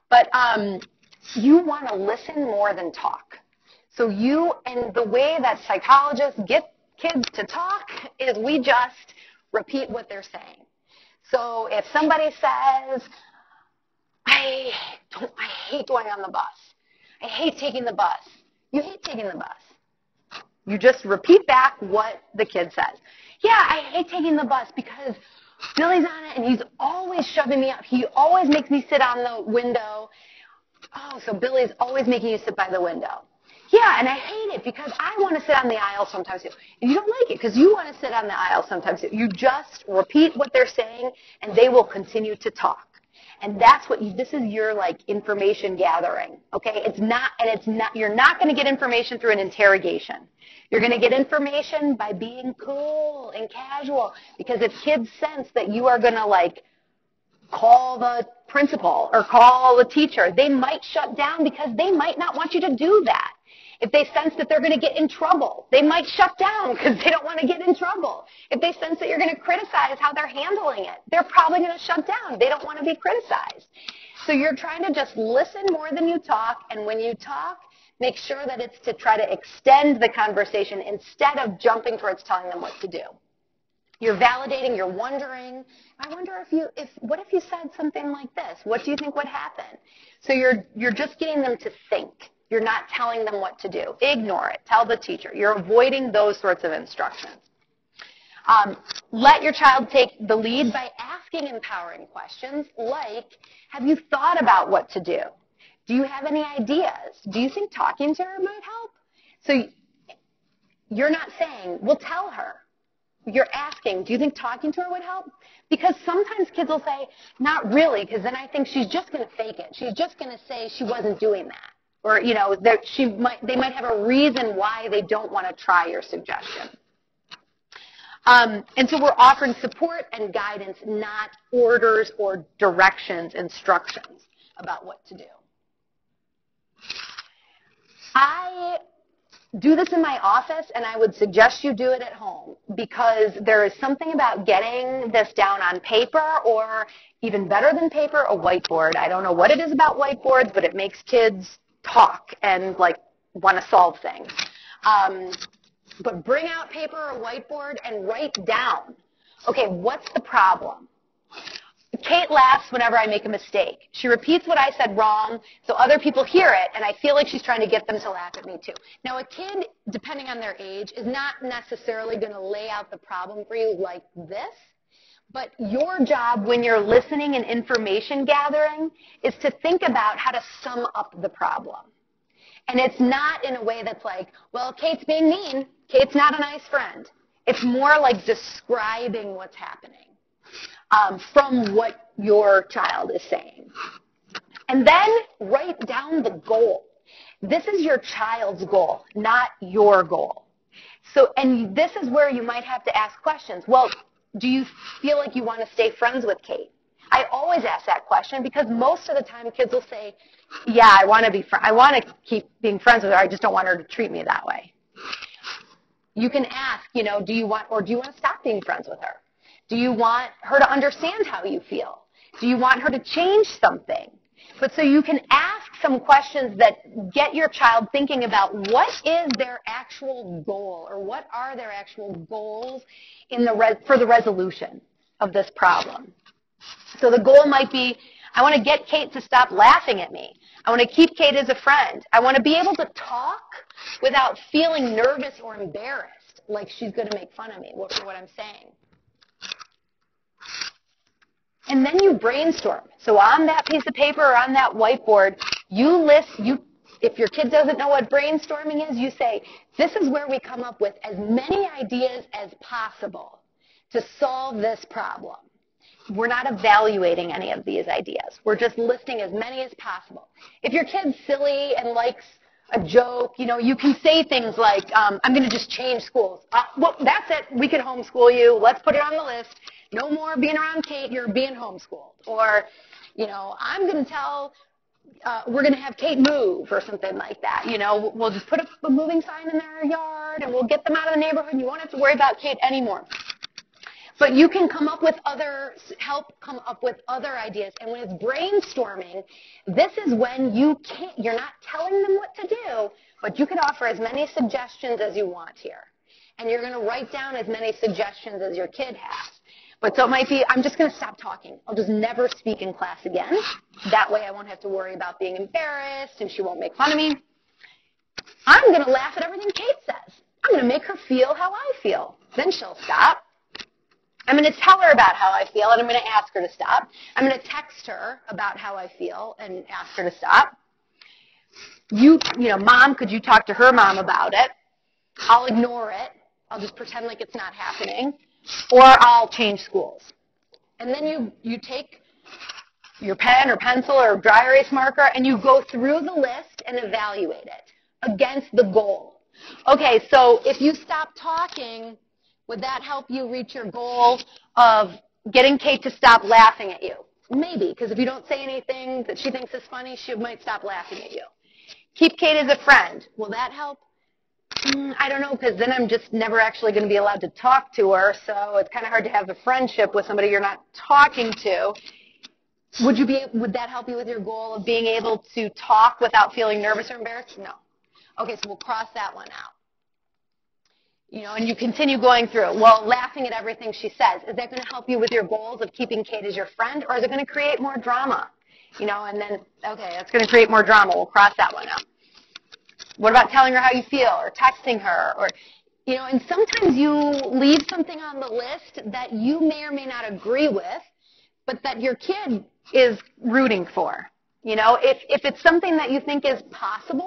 But um, you want to listen more than talk. So you, and the way that psychologists get kids to talk is we just repeat what they're saying. So if somebody says, I don't, I hate going on the bus. I hate taking the bus. You hate taking the bus. You just repeat back what the kid says. Yeah, I hate taking the bus because Billy's on it and he's always shoving me up. He always makes me sit on the window. Oh, so Billy's always making you sit by the window. Yeah, and I hate it because I want to sit on the aisle sometimes too. And you don't like it because you want to sit on the aisle sometimes too. You just repeat what they're saying and they will continue to talk. And that's what you, this is your like information gathering. Okay? It's not, and it's not, you're not going to get information through an interrogation. You're going to get information by being cool and casual. Because if kids sense that you are going to like call the principal or call the teacher, they might shut down because they might not want you to do that. If they sense that they're going to get in trouble, they might shut down because they don't want to get in trouble. If they sense that you're going to criticize how they're handling it, they're probably going to shut down. They don't want to be criticized. So you're trying to just listen more than you talk, and when you talk, make sure that it's to try to extend the conversation instead of jumping towards telling them what to do. You're validating, you're wondering, I wonder if you, if, what if you said something like this? What do you think would happen? So you're, you're just getting them to think. You're not telling them what to do. Ignore it. Tell the teacher. You're avoiding those sorts of instructions. Um, let your child take the lead by asking empowering questions like, have you thought about what to do? Do you have any ideas? Do you think talking to her might help? So you're not saying, well, tell her. You're asking, do you think talking to her would help? Because sometimes kids will say, not really, because then I think she's just going to fake it. She's just going to say she wasn't doing that or you know that she might they might have a reason why they don't want to try your suggestion. Um, and so we're offering support and guidance, not orders or directions, instructions about what to do. I do this in my office, and I would suggest you do it at home because there is something about getting this down on paper or even better than paper, a whiteboard. I don't know what it is about whiteboards, but it makes kids talk and like want to solve things. Um, but bring out paper or whiteboard and write down, okay, what's the problem? Kate laughs whenever I make a mistake. She repeats what I said wrong so other people hear it, and I feel like she's trying to get them to laugh at me too. Now, a kid, depending on their age, is not necessarily going to lay out the problem for you like this, but your job when you're listening and information gathering is to think about how to sum up the problem. And it's not in a way that's like, well, Kate's being mean. Kate's not a nice friend. It's more like describing what's happening um, from what your child is saying. And then write down the goal. This is your child's goal, not your goal. So, and this is where you might have to ask questions. Well, do you feel like you want to stay friends with Kate? I always ask that question because most of the time kids will say, yeah, I want to be fr- I want to keep being friends with her. I just don't want her to treat me that way. You can ask, you know, do you want or do you want to stop being friends with her? Do you want her to understand how you feel? Do you want her to change something? But so you can ask some questions that get your child thinking about what is their actual goal or what are their actual goals in the for the resolution. of this problem. So the goal might be, I want to get Kate to stop laughing at me. I want to keep Kate as a friend. I want to be able to talk without feeling nervous or embarrassed, like she's going to make fun of me for what I'm saying. And then you brainstorm. So on that piece of paper or on that whiteboard, you list, you, if your kid doesn't know what brainstorming is, you say, this is where we come up with as many ideas as possible to solve this problem. We're not evaluating any of these ideas. We're just listing as many as possible. If your kid's silly and likes a joke, you know, you can say things like, um, I'm going to just change schools. Uh, well, that's it. We can homeschool you. Let's put it on the list. No more being around Kate. You're being homeschooled. Or, you know, I'm going to tell, uh, we're going to have Kate move or something like that. You know, we'll just put a, a moving sign in their yard and we'll get them out of the neighborhood and you won't have to worry about Kate anymore. But you can come up with other, help come up with other ideas. And when it's brainstorming, this is when you can't, you're not telling them what to do, but you can offer as many suggestions as you want here. And you're going to write down as many suggestions as your kid has. But so it might be, I'm just going to stop talking. I'll just never speak in class again. That way I won't have to worry about being embarrassed and she won't make fun of me. I'm going to laugh at everything Kate says. I'm going to make her feel how I feel. Then she'll stop. I'm going to tell her about how I feel and I'm going to ask her to stop. I'm going to text her about how I feel and ask her to stop. You, you know, mom, could you talk to her mom about it? I'll ignore it. I'll just pretend like it's not happening or I'll change schools. And then you, you take your pen or pencil or dry erase marker and you go through the list and evaluate it against the goal. Okay, so if you stop talking, would that help you reach your goal of getting Kate to stop laughing at you? Maybe, because if you don't say anything that she thinks is funny, she might stop laughing at you. Keep Kate as a friend. Will that help? Mm, I don't know, because then I'm just never actually going to be allowed to talk to her, so it's kind of hard to have a friendship with somebody you're not talking to. Would you be? Would that help you with your goal of being able to talk without feeling nervous or embarrassed? No. Okay, so we'll cross that one out. You know, and you continue going through. Well, laughing at everything she says. Is that going to help you with your goals of keeping Kate as your friend, or is it going to create more drama? You know, and then okay, that's going to create more drama. We'll cross that one out. What about telling her how you feel or texting her or you know, and sometimes you leave something on the list that you may or may not agree with, but that your kid is rooting for. You know, if if it's something that you think is possibly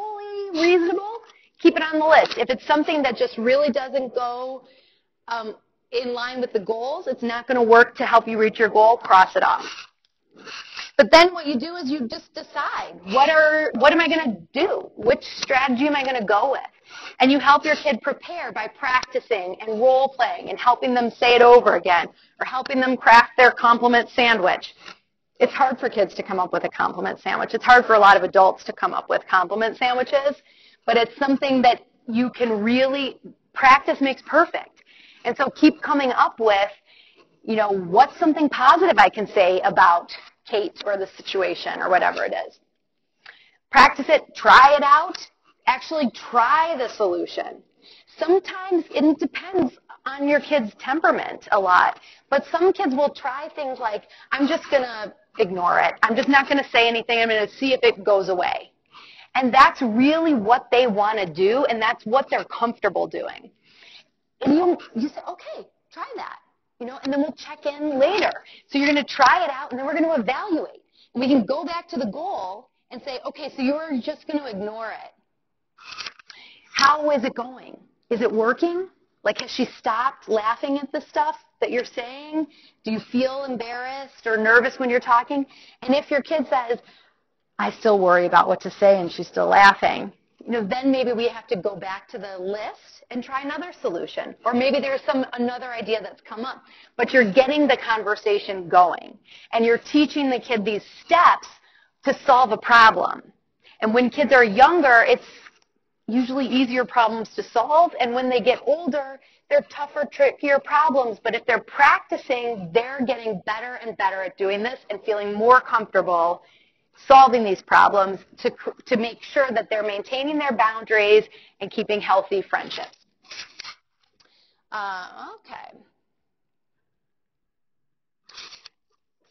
reasonable, keep it on the list. If it's something that just really doesn't go um, in line with the goals, it's not going to work to help you reach your goal, cross it off. But then what you do is you just decide what are what am I going to do? Which strategy am I going to go with? And you help your kid prepare by practicing and role playing and helping them say it over again or helping them craft their compliment sandwich. It's hard for kids to come up with a compliment sandwich. It's hard for a lot of adults to come up with compliment sandwiches, but it's something that you can really practice makes perfect. And so keep coming up with, you know, what's something positive I can say about Kate or the situation or whatever it is. Practice it, try it out, actually try the solution. Sometimes it depends on your kid's temperament a lot, but some kids will try things like, I'm just going to ignore it. I'm just not going to say anything. I'm going to see if it goes away. And that's really what they want to do, and that's what they're comfortable doing. And you, you say, okay, try that you know, and then we'll check in later. So you're going to try it out, and then we're going to evaluate. And we can go back to the goal and say, okay, so you're just going to ignore it. How is it going? Is it working? Like, has she stopped laughing at the stuff that you're saying? Do you feel embarrassed or nervous when you're talking? And if your kid says, I still worry about what to say and she's still laughing, you know, then maybe we have to go back to the list and try another solution. Or maybe there's some another idea that's come up. But you're getting the conversation going. And you're teaching the kid these steps to solve a problem. And when kids are younger, it's usually easier problems to solve. And when they get older, they're tougher, trickier problems. But if they're practicing, they're getting better and better at doing this and feeling more comfortable solving these problems to, to make sure that they're maintaining their boundaries and keeping healthy friendships. Uh, okay.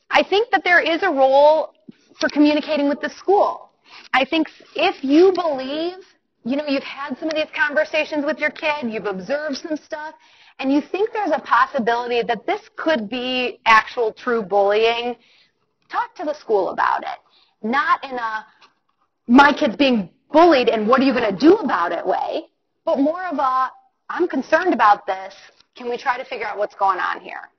I think that there is a role for communicating with the school. I think if you believe, you know, you've had some of these conversations with your kid, you've observed some stuff, and you think there's a possibility that this could be actual true bullying, talk to the school about it. Not in a, my kid's being bullied and what are you going to do about it way, but more of a, I'm concerned about this. Can we try to figure out what's going on here?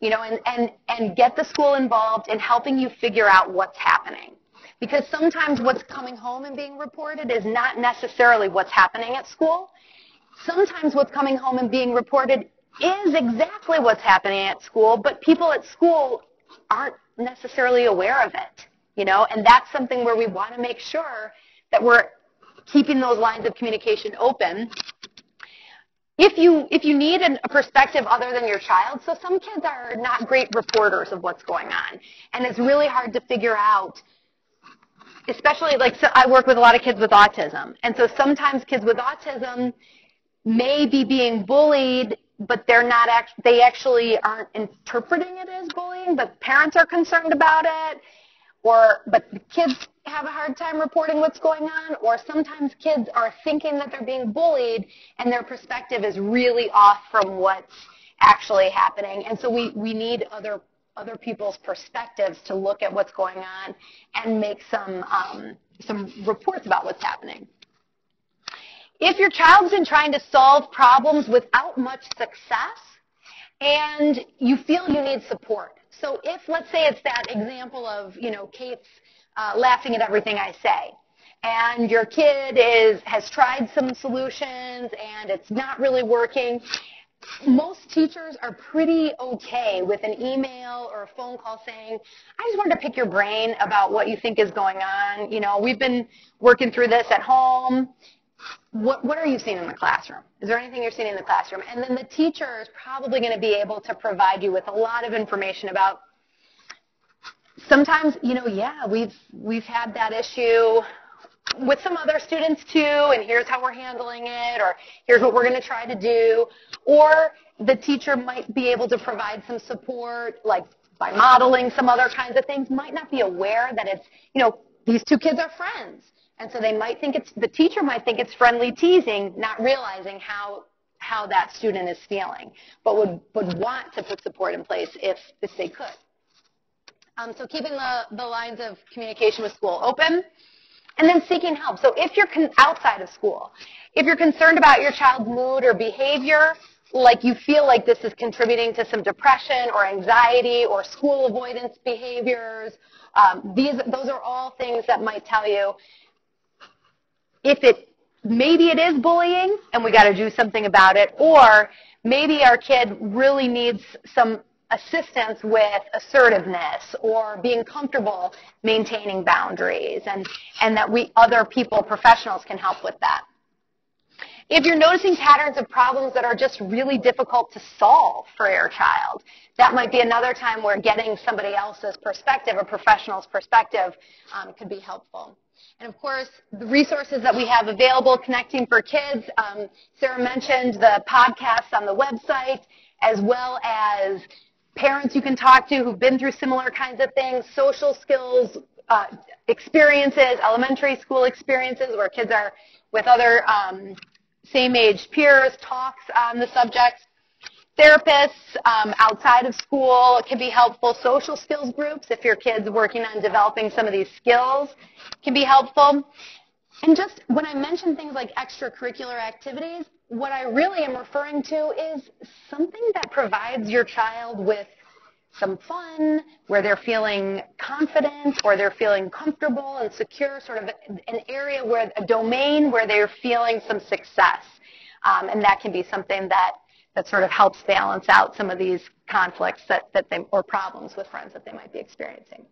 You know, and, and, and get the school involved in helping you figure out what's happening. Because sometimes what's coming home and being reported is not necessarily what's happening at school. Sometimes what's coming home and being reported is exactly what's happening at school, but people at school aren't necessarily aware of it. You know, and that's something where we want to make sure that we're keeping those lines of communication open. If you, if you need an, a perspective other than your child, so some kids are not great reporters of what's going on. And it's really hard to figure out, especially like so I work with a lot of kids with autism. And so sometimes kids with autism may be being bullied, but they're not act- they actually aren't interpreting it as bullying, but parents are concerned about it or but kids have a hard time reporting what's going on, or sometimes kids are thinking that they're being bullied and their perspective is really off from what's actually happening. And so we, we need other other people's perspectives to look at what's going on and make some um, some reports about what's happening. If your child's been trying to solve problems without much success and you feel you need support, so if, let's say it's that example of, you know, Kate's uh, laughing at everything I say, and your kid is, has tried some solutions and it's not really working, most teachers are pretty okay with an email or a phone call saying, I just wanted to pick your brain about what you think is going on. You know, we've been working through this at home what, what are you seeing in the classroom? Is there anything you're seeing in the classroom? And then the teacher is probably going to be able to provide you with a lot of information about sometimes, you know, yeah, we've, we've had that issue with some other students too, and here's how we're handling it, or here's what we're going to try to do. Or the teacher might be able to provide some support, like by modeling some other kinds of things, might not be aware that it's, you know, these two kids are friends. And so they might think it's, the teacher might think it's friendly teasing, not realizing how, how that student is feeling, but would, would want to put support in place if, if they could. Um, so keeping the, the lines of communication with school open, and then seeking help. So if you're con- outside of school, if you're concerned about your child's mood or behavior, like you feel like this is contributing to some depression or anxiety or school avoidance behaviors, um, these, those are all things that might tell you if it maybe it is bullying and we got to do something about it, or maybe our kid really needs some assistance with assertiveness or being comfortable maintaining boundaries and, and that we other people, professionals can help with that. If you're noticing patterns of problems that are just really difficult to solve for your child, that might be another time where getting somebody else's perspective, a professional's perspective, um, could be helpful. And of course, the resources that we have available, Connecting for Kids, um, Sarah mentioned the podcasts on the website, as well as parents you can talk to who've been through similar kinds of things, social skills uh, experiences, elementary school experiences where kids are with other um, same-age peers, talks on the subject therapists um, outside of school can be helpful. Social skills groups, if your kid's working on developing some of these skills, can be helpful. And just when I mention things like extracurricular activities, what I really am referring to is something that provides your child with some fun, where they're feeling confident or they're feeling comfortable and secure, sort of an area where, a domain where they're feeling some success. Um, and that can be something that that sort of helps balance out some of these conflicts that, that they, or problems with friends that they might be experiencing.